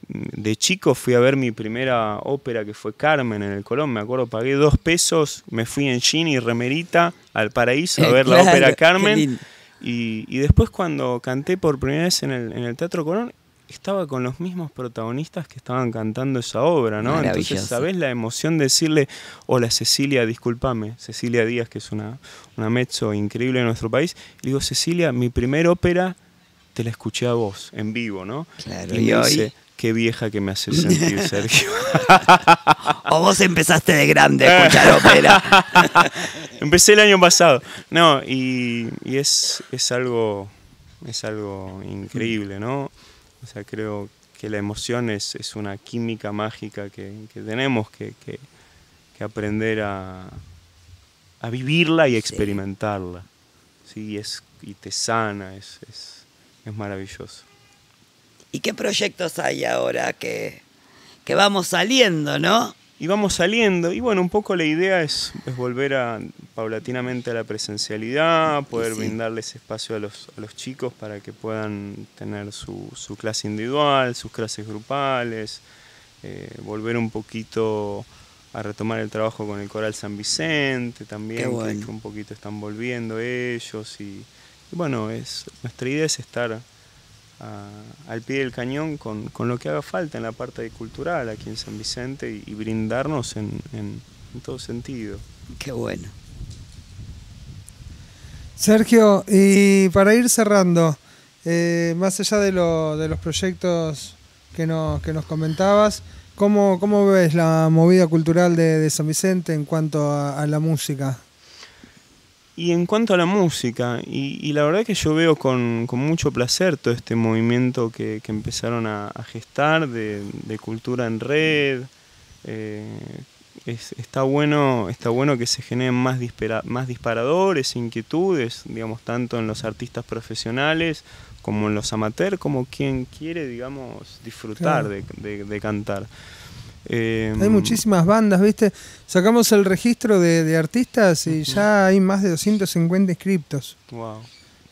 [SPEAKER 4] mm, de chico fui a ver mi primera ópera que fue Carmen en el Colón, me acuerdo, pagué dos pesos, me fui en jean y remerita al paraíso a (laughs) ver la ópera Carmen. Y, y, después cuando canté por primera vez en el, en el Teatro Colón, estaba con los mismos protagonistas que estaban cantando esa obra, ¿no? Entonces, ¿sabés la emoción de decirle, hola Cecilia, discúlpame, Cecilia Díaz, que es una, una mezzo increíble en nuestro país, y digo, Cecilia, mi primera ópera te la escuché a vos, en vivo, ¿no?
[SPEAKER 3] Claro, y, me dice,
[SPEAKER 4] qué vieja que me hace sentir, (laughs) Sergio.
[SPEAKER 3] o vos empezaste de grande a escuchar ópera. (laughs)
[SPEAKER 4] Empecé el año pasado. No, y, y es, es algo es algo increíble, ¿no? O sea, creo que la emoción es, una química mágica que, tenemos que, aprender a, vivirla y experimentarla. Sí, es, y te sana, es, es, maravilloso.
[SPEAKER 3] ¿Y qué proyectos hay ahora que, que vamos saliendo, no?
[SPEAKER 4] Y vamos saliendo. Y bueno, un poco la idea es, volver a, paulatinamente a la presencialidad, poder brindarles espacio a los, a los chicos para que puedan tener su, su clase individual, sus clases grupales, eh, volver un poquito a retomar el trabajo con el Coral San Vicente también, que, un poquito están volviendo ellos. Y, y bueno, es, nuestra idea es estar al pie del cañón con, lo que haga falta en la parte cultural aquí en San Vicente y, brindarnos en, todo sentido.
[SPEAKER 3] Qué bueno.
[SPEAKER 2] Sergio, y para ir cerrando, eh, más allá de, de, los proyectos que nos, que nos comentabas, ¿cómo, ¿cómo, ves la movida cultural de, San Vicente en cuanto a la música?
[SPEAKER 4] Y en cuanto a la música, y, la verdad que yo veo con, mucho placer todo este movimiento que, empezaron a, gestar de, cultura en red. Eh, está, bueno, está bueno que se generen más, más disparadores, inquietudes, digamos, tanto en los artistas profesionales como en los amateurs, como quien quiere, digamos, disfrutar de cantar.
[SPEAKER 2] Hay em, muchísimas bandas, ¿viste? Sacamos el registro de, artistas y ya hay más de 250 inscriptos.
[SPEAKER 4] Wow.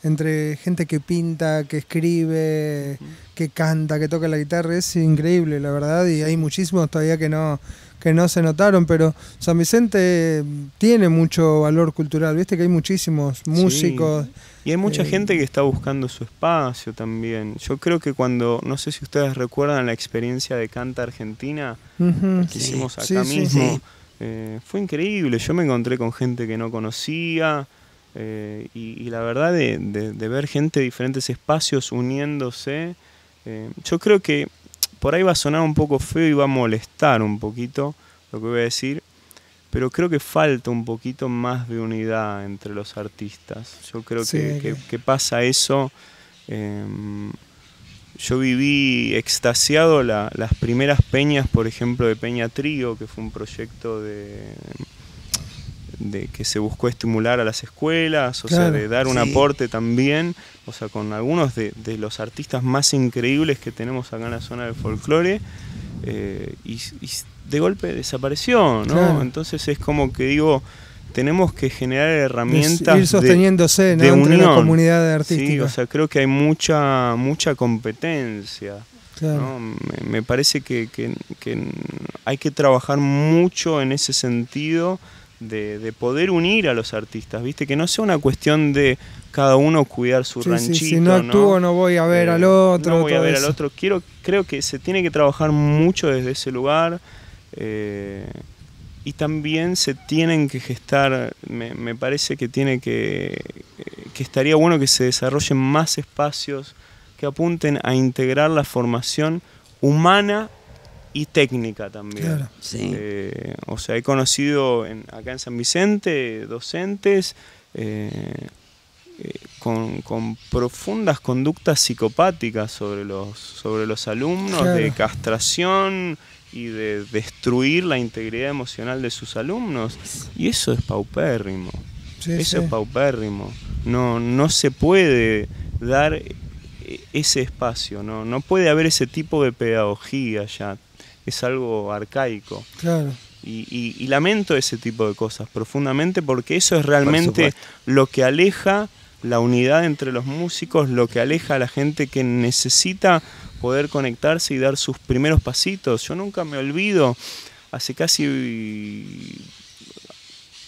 [SPEAKER 2] Entre gente que pinta, que escribe, que canta, que toca la guitarra, es increíble, la verdad, y hay muchísimos todavía que no, que no se notaron, pero San Vicente tiene mucho valor cultural, viste que hay muchísimos músicos.
[SPEAKER 4] Y hay mucha eh, gente que está buscando su espacio también. Yo creo que cuando, no sé si ustedes recuerdan la experiencia de Canta Argentina que hicimos acá mismo, eh, fue increíble. Yo me encontré con gente que no conocía. Eh, y, la verdad de, de, ver gente de diferentes espacios uniéndose, yo creo que por ahí va a sonar un poco feo y va a molestar un poquito lo que voy a decir, pero creo que falta un poquito más de unidad entre los artistas. Yo creo que, pasa eso. Em, yo viví extasiado las primeras peñas, por ejemplo, de Peña Trío, que fue un proyecto de, de que se buscó estimular a las escuelas, o sea, de dar un aporte también, o sea, con algunos de, los artistas más increíbles que tenemos acá en la zona del folclore, eh, y, de golpe desapareció, ¿no? Entonces es como que digo, tenemos que generar herramientas
[SPEAKER 2] ir sosteniéndose de, entre la comunidad de artistas. Sí,
[SPEAKER 4] o sea, creo que hay mucha mucha competencia. Me, parece que, que, hay que trabajar mucho en ese sentido de, poder unir a los artistas, ¿viste? Que no sea una cuestión de cada uno cuidar su ranchito. si
[SPEAKER 2] no actúo no, voy a ver eh, al otro.
[SPEAKER 4] No voy a ver al otro. Quiero, creo que se tiene que trabajar mucho desde ese lugar. Eh, y también se tienen que gestar, me, parece que tiene que, que estaría bueno que se desarrollen más espacios que apunten a integrar la formación humana y técnica también. Eh, o sea, he conocido acá en San Vicente docentes eh, eh, con, profundas conductas psicopáticas sobre los, sobre los alumnos, de castración y de destruir la integridad emocional de sus alumnos. Y eso es paupérrimo. eso es paupérrimo. No, no se puede dar ese espacio, ¿no? No puede haber ese tipo de pedagogía ya, es algo arcaico.
[SPEAKER 2] Claro.
[SPEAKER 4] Y, lamento ese tipo de cosas profundamente porque eso es realmente lo que aleja la unidad entre los músicos, lo que aleja a la gente que necesita poder conectarse y dar sus primeros pasitos. Yo nunca me olvido, hace casi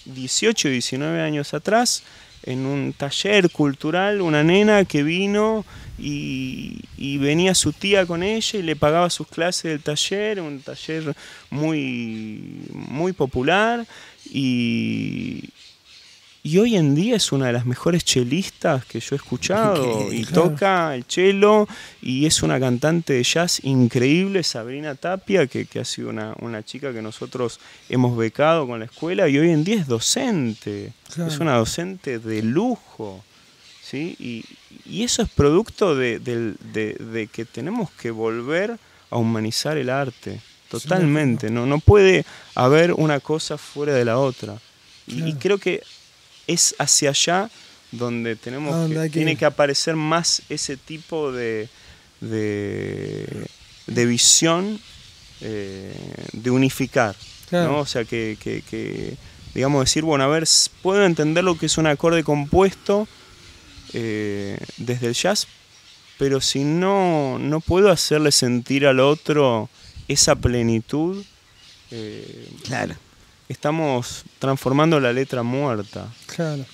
[SPEAKER 4] 18, 19 años atrás, en un taller cultural, una nena que vino y, venía su tía con ella y le pagaba sus clases del taller, un taller muy, muy popular y, y hoy en día es una de las mejores chelistas que yo he escuchado y toca el cello y es una cantante de jazz increíble, Sabrina Tapia, que, ha sido una, chica que nosotros hemos becado con la escuela y hoy en día es docente, es una docente de lujo. ¿sí? Y, eso es producto de, que tenemos que volver a humanizar el arte, totalmente, no, no puede haber una cosa fuera de la otra. y creo que es hacia allá donde tenemos que, tiene que aparecer más ese tipo de, de, visión eh, de unificar. ¿no? O sea, que, digamos, decir, bueno, a ver, puedo entender lo que es un acorde compuesto eh, desde el jazz, pero si no, no puedo hacerle sentir al otro esa plenitud.
[SPEAKER 3] Eh, claro
[SPEAKER 4] estamos transformando la letra muerta.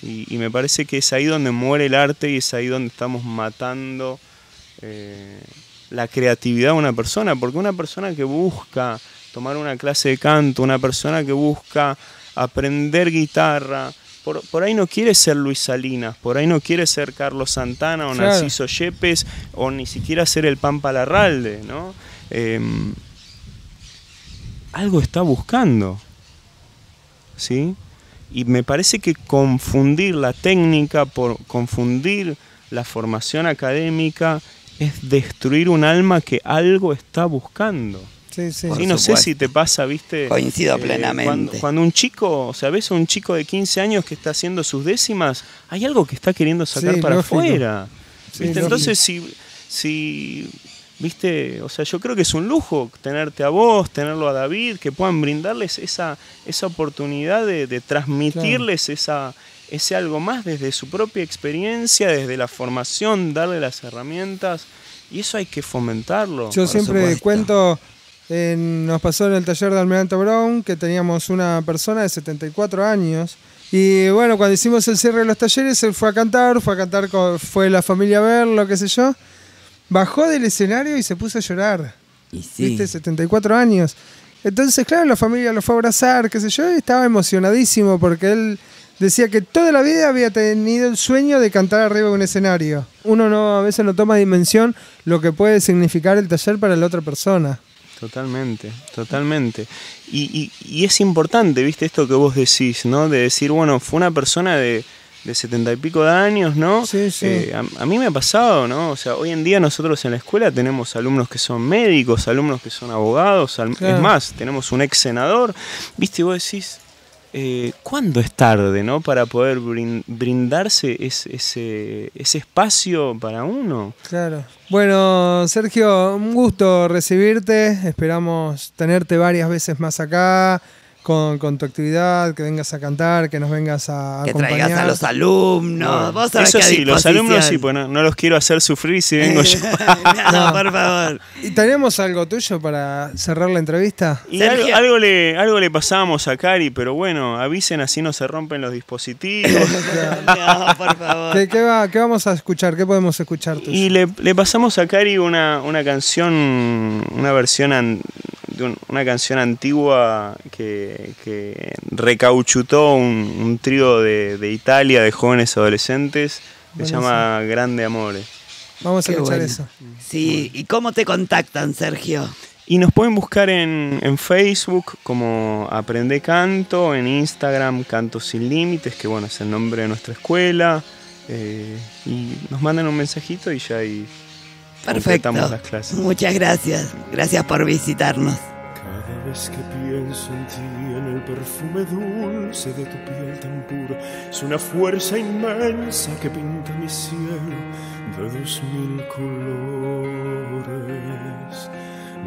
[SPEAKER 4] Y, me parece que es ahí donde muere el arte y es ahí donde estamos matando eh, la creatividad de una persona, porque una persona que busca tomar una clase de canto, una persona que busca aprender guitarra, por, ahí no quiere ser Luis Salinas, por ahí no quiere ser Carlos Santana o Narciso Yepes o ni siquiera ser el Pampa Larralde, ¿no? Em, algo está buscando. ¿Sí? Y me parece que confundir la técnica por confundir la formación académica es destruir un alma que algo está buscando.
[SPEAKER 2] Sí, sí.
[SPEAKER 4] no sé si te pasa, viste.
[SPEAKER 3] Coincido eh, plenamente.
[SPEAKER 4] Cuando, un chico, o sea, ves a un chico de 15 años que está haciendo sus décimas, hay algo que está queriendo sacar para afuera. Entonces, si, si ¿Viste? O sea, yo creo que es un lujo tenerte a vos, tenerlo a David, que puedan brindarles esa, esa oportunidad de, transmitirles esa, ese algo más desde su propia experiencia, desde la formación, darle las herramientas. Y eso hay que fomentarlo.
[SPEAKER 2] Yo siempre cuento, nos pasó en el taller de Almirante Brown que teníamos una persona de 74 años. Y bueno, cuando hicimos el cierre de los talleres, él fue a cantar, fue a cantar, con, fue la familia a verlo, qué sé yo. Bajó del escenario y se puso a llorar.
[SPEAKER 3] Y sí.
[SPEAKER 2] ¿Viste? 74 años. Entonces, claro, la familia lo fue a abrazar, qué sé yo, y estaba emocionadísimo porque él decía que toda la vida había tenido el sueño de cantar arriba de un escenario. Uno no a veces no toma dimensión lo que puede significar el taller para la otra persona.
[SPEAKER 4] Totalmente, totalmente. Y, y es importante, viste, esto que vos decís, ¿no? De decir, bueno, fue una persona de, de setenta y pico de años, ¿no?
[SPEAKER 2] Sí, sí.
[SPEAKER 4] Eh, a, mí me ha pasado, ¿no? O sea, hoy en día nosotros en la escuela tenemos alumnos que son médicos, alumnos que son abogados, es más, tenemos un ex senador, ¿viste? Y vos decís, eh, ¿cuándo es tarde, ¿no? Para poder brindarse ese, ese, ese espacio para uno.
[SPEAKER 2] Claro. Bueno, Sergio, un gusto recibirte, esperamos tenerte varias veces más acá con, tu actividad, que vengas a cantar, que nos vengas a
[SPEAKER 3] que traigas a los alumnos. ¿Vos sabés
[SPEAKER 4] Eso sí, los alumnos sí, pues no, los quiero hacer sufrir si vengo (laughs) yo.
[SPEAKER 3] no, por favor.
[SPEAKER 2] ¿Y tenemos algo tuyo para cerrar la entrevista?
[SPEAKER 4] Y algo, le, algo le pasábamos a Cari, pero bueno, avisen así no se rompen los dispositivos. (laughs)
[SPEAKER 3] no, por favor.
[SPEAKER 2] ¿Qué, vamos a escuchar? ¿Qué podemos escuchar tuyo?
[SPEAKER 4] Y le, le pasamos a Cari una, una canción, una versión una canción antigua que, recauchutó un, trío de, Italia de jóvenes adolescentes que se llama Grande Amores.
[SPEAKER 2] Vamos a escuchar eso.
[SPEAKER 3] Sí, ¿y cómo te contactan, Sergio?
[SPEAKER 4] Y nos pueden buscar en, Facebook como Aprende Canto, en Instagram Canto Sin Límites, que bueno, es el nombre de nuestra escuela. Eh, y nos mandan un mensajito y ya ahí
[SPEAKER 3] Perfecto.
[SPEAKER 4] las clases.
[SPEAKER 3] Muchas gracias. Gracias por visitarnos.
[SPEAKER 4] vez que pienso en ti, en el perfume dulce de tu piel tan pura, es una fuerza inmensa que pinta mi cielo de dos mil colores.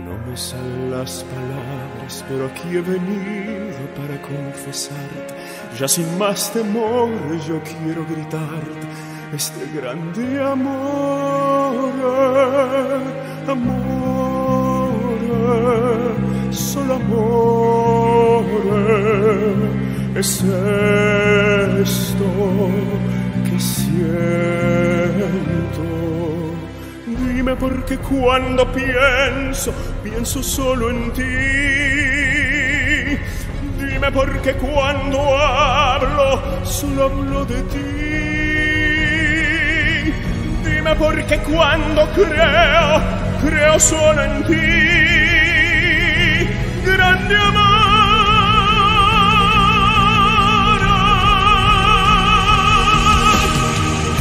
[SPEAKER 4] No me salen las palabras, pero aquí he venido para confesarte. Ya sin más temor, yo quiero gritarte este grande amor, amor, solo amor. Es esto que siento. Dime por qué cuando pienso, pienso solo en ti. Dime por qué cuando hablo, solo hablo de ti. Dime por qué cuando creo, creo solo en ti. Grande amor.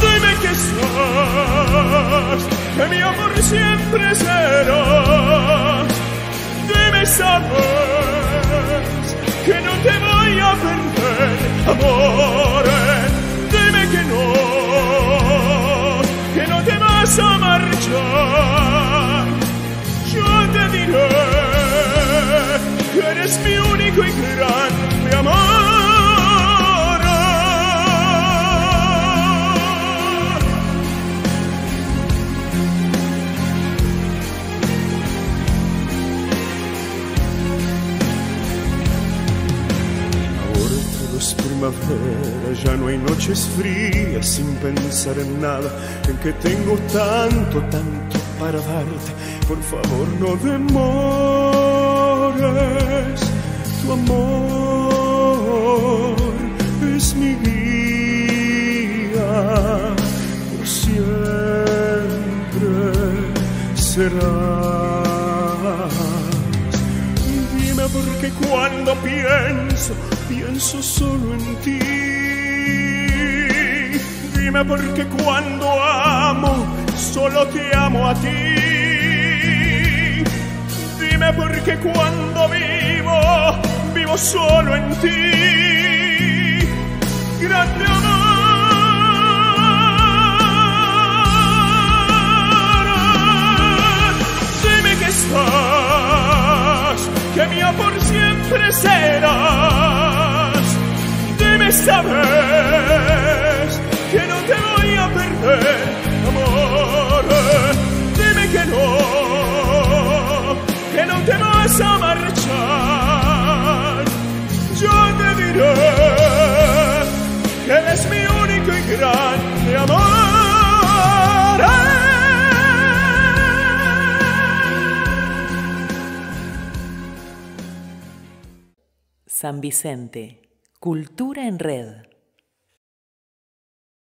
[SPEAKER 4] Dime que estás, que mi amor siempre será. Dime sabes que no te voy a perder, amor. A marchar. Yo te diré que eres mi único y grande amor. Ahora todo es primavera, ya no hay noches frías sin pensar en nada, en que tengo tanto, tanto para darte. Por favor, no demores, tu amor es mi guía, por siempre serás. Dime por qué cuando pienso, pienso solo en ti. Dime por qué cuando amo, solo te amo a ti. Dime por qué cuando vivo, vivo solo en ti. Grande amor, dime que estás, que mi amor siempre serás. Dime sabes perder, amor. Dime que no, que no te vas a marchar. Yo te diré que eres mi único y grande amor.
[SPEAKER 1] San Vicente, Cultura en Red.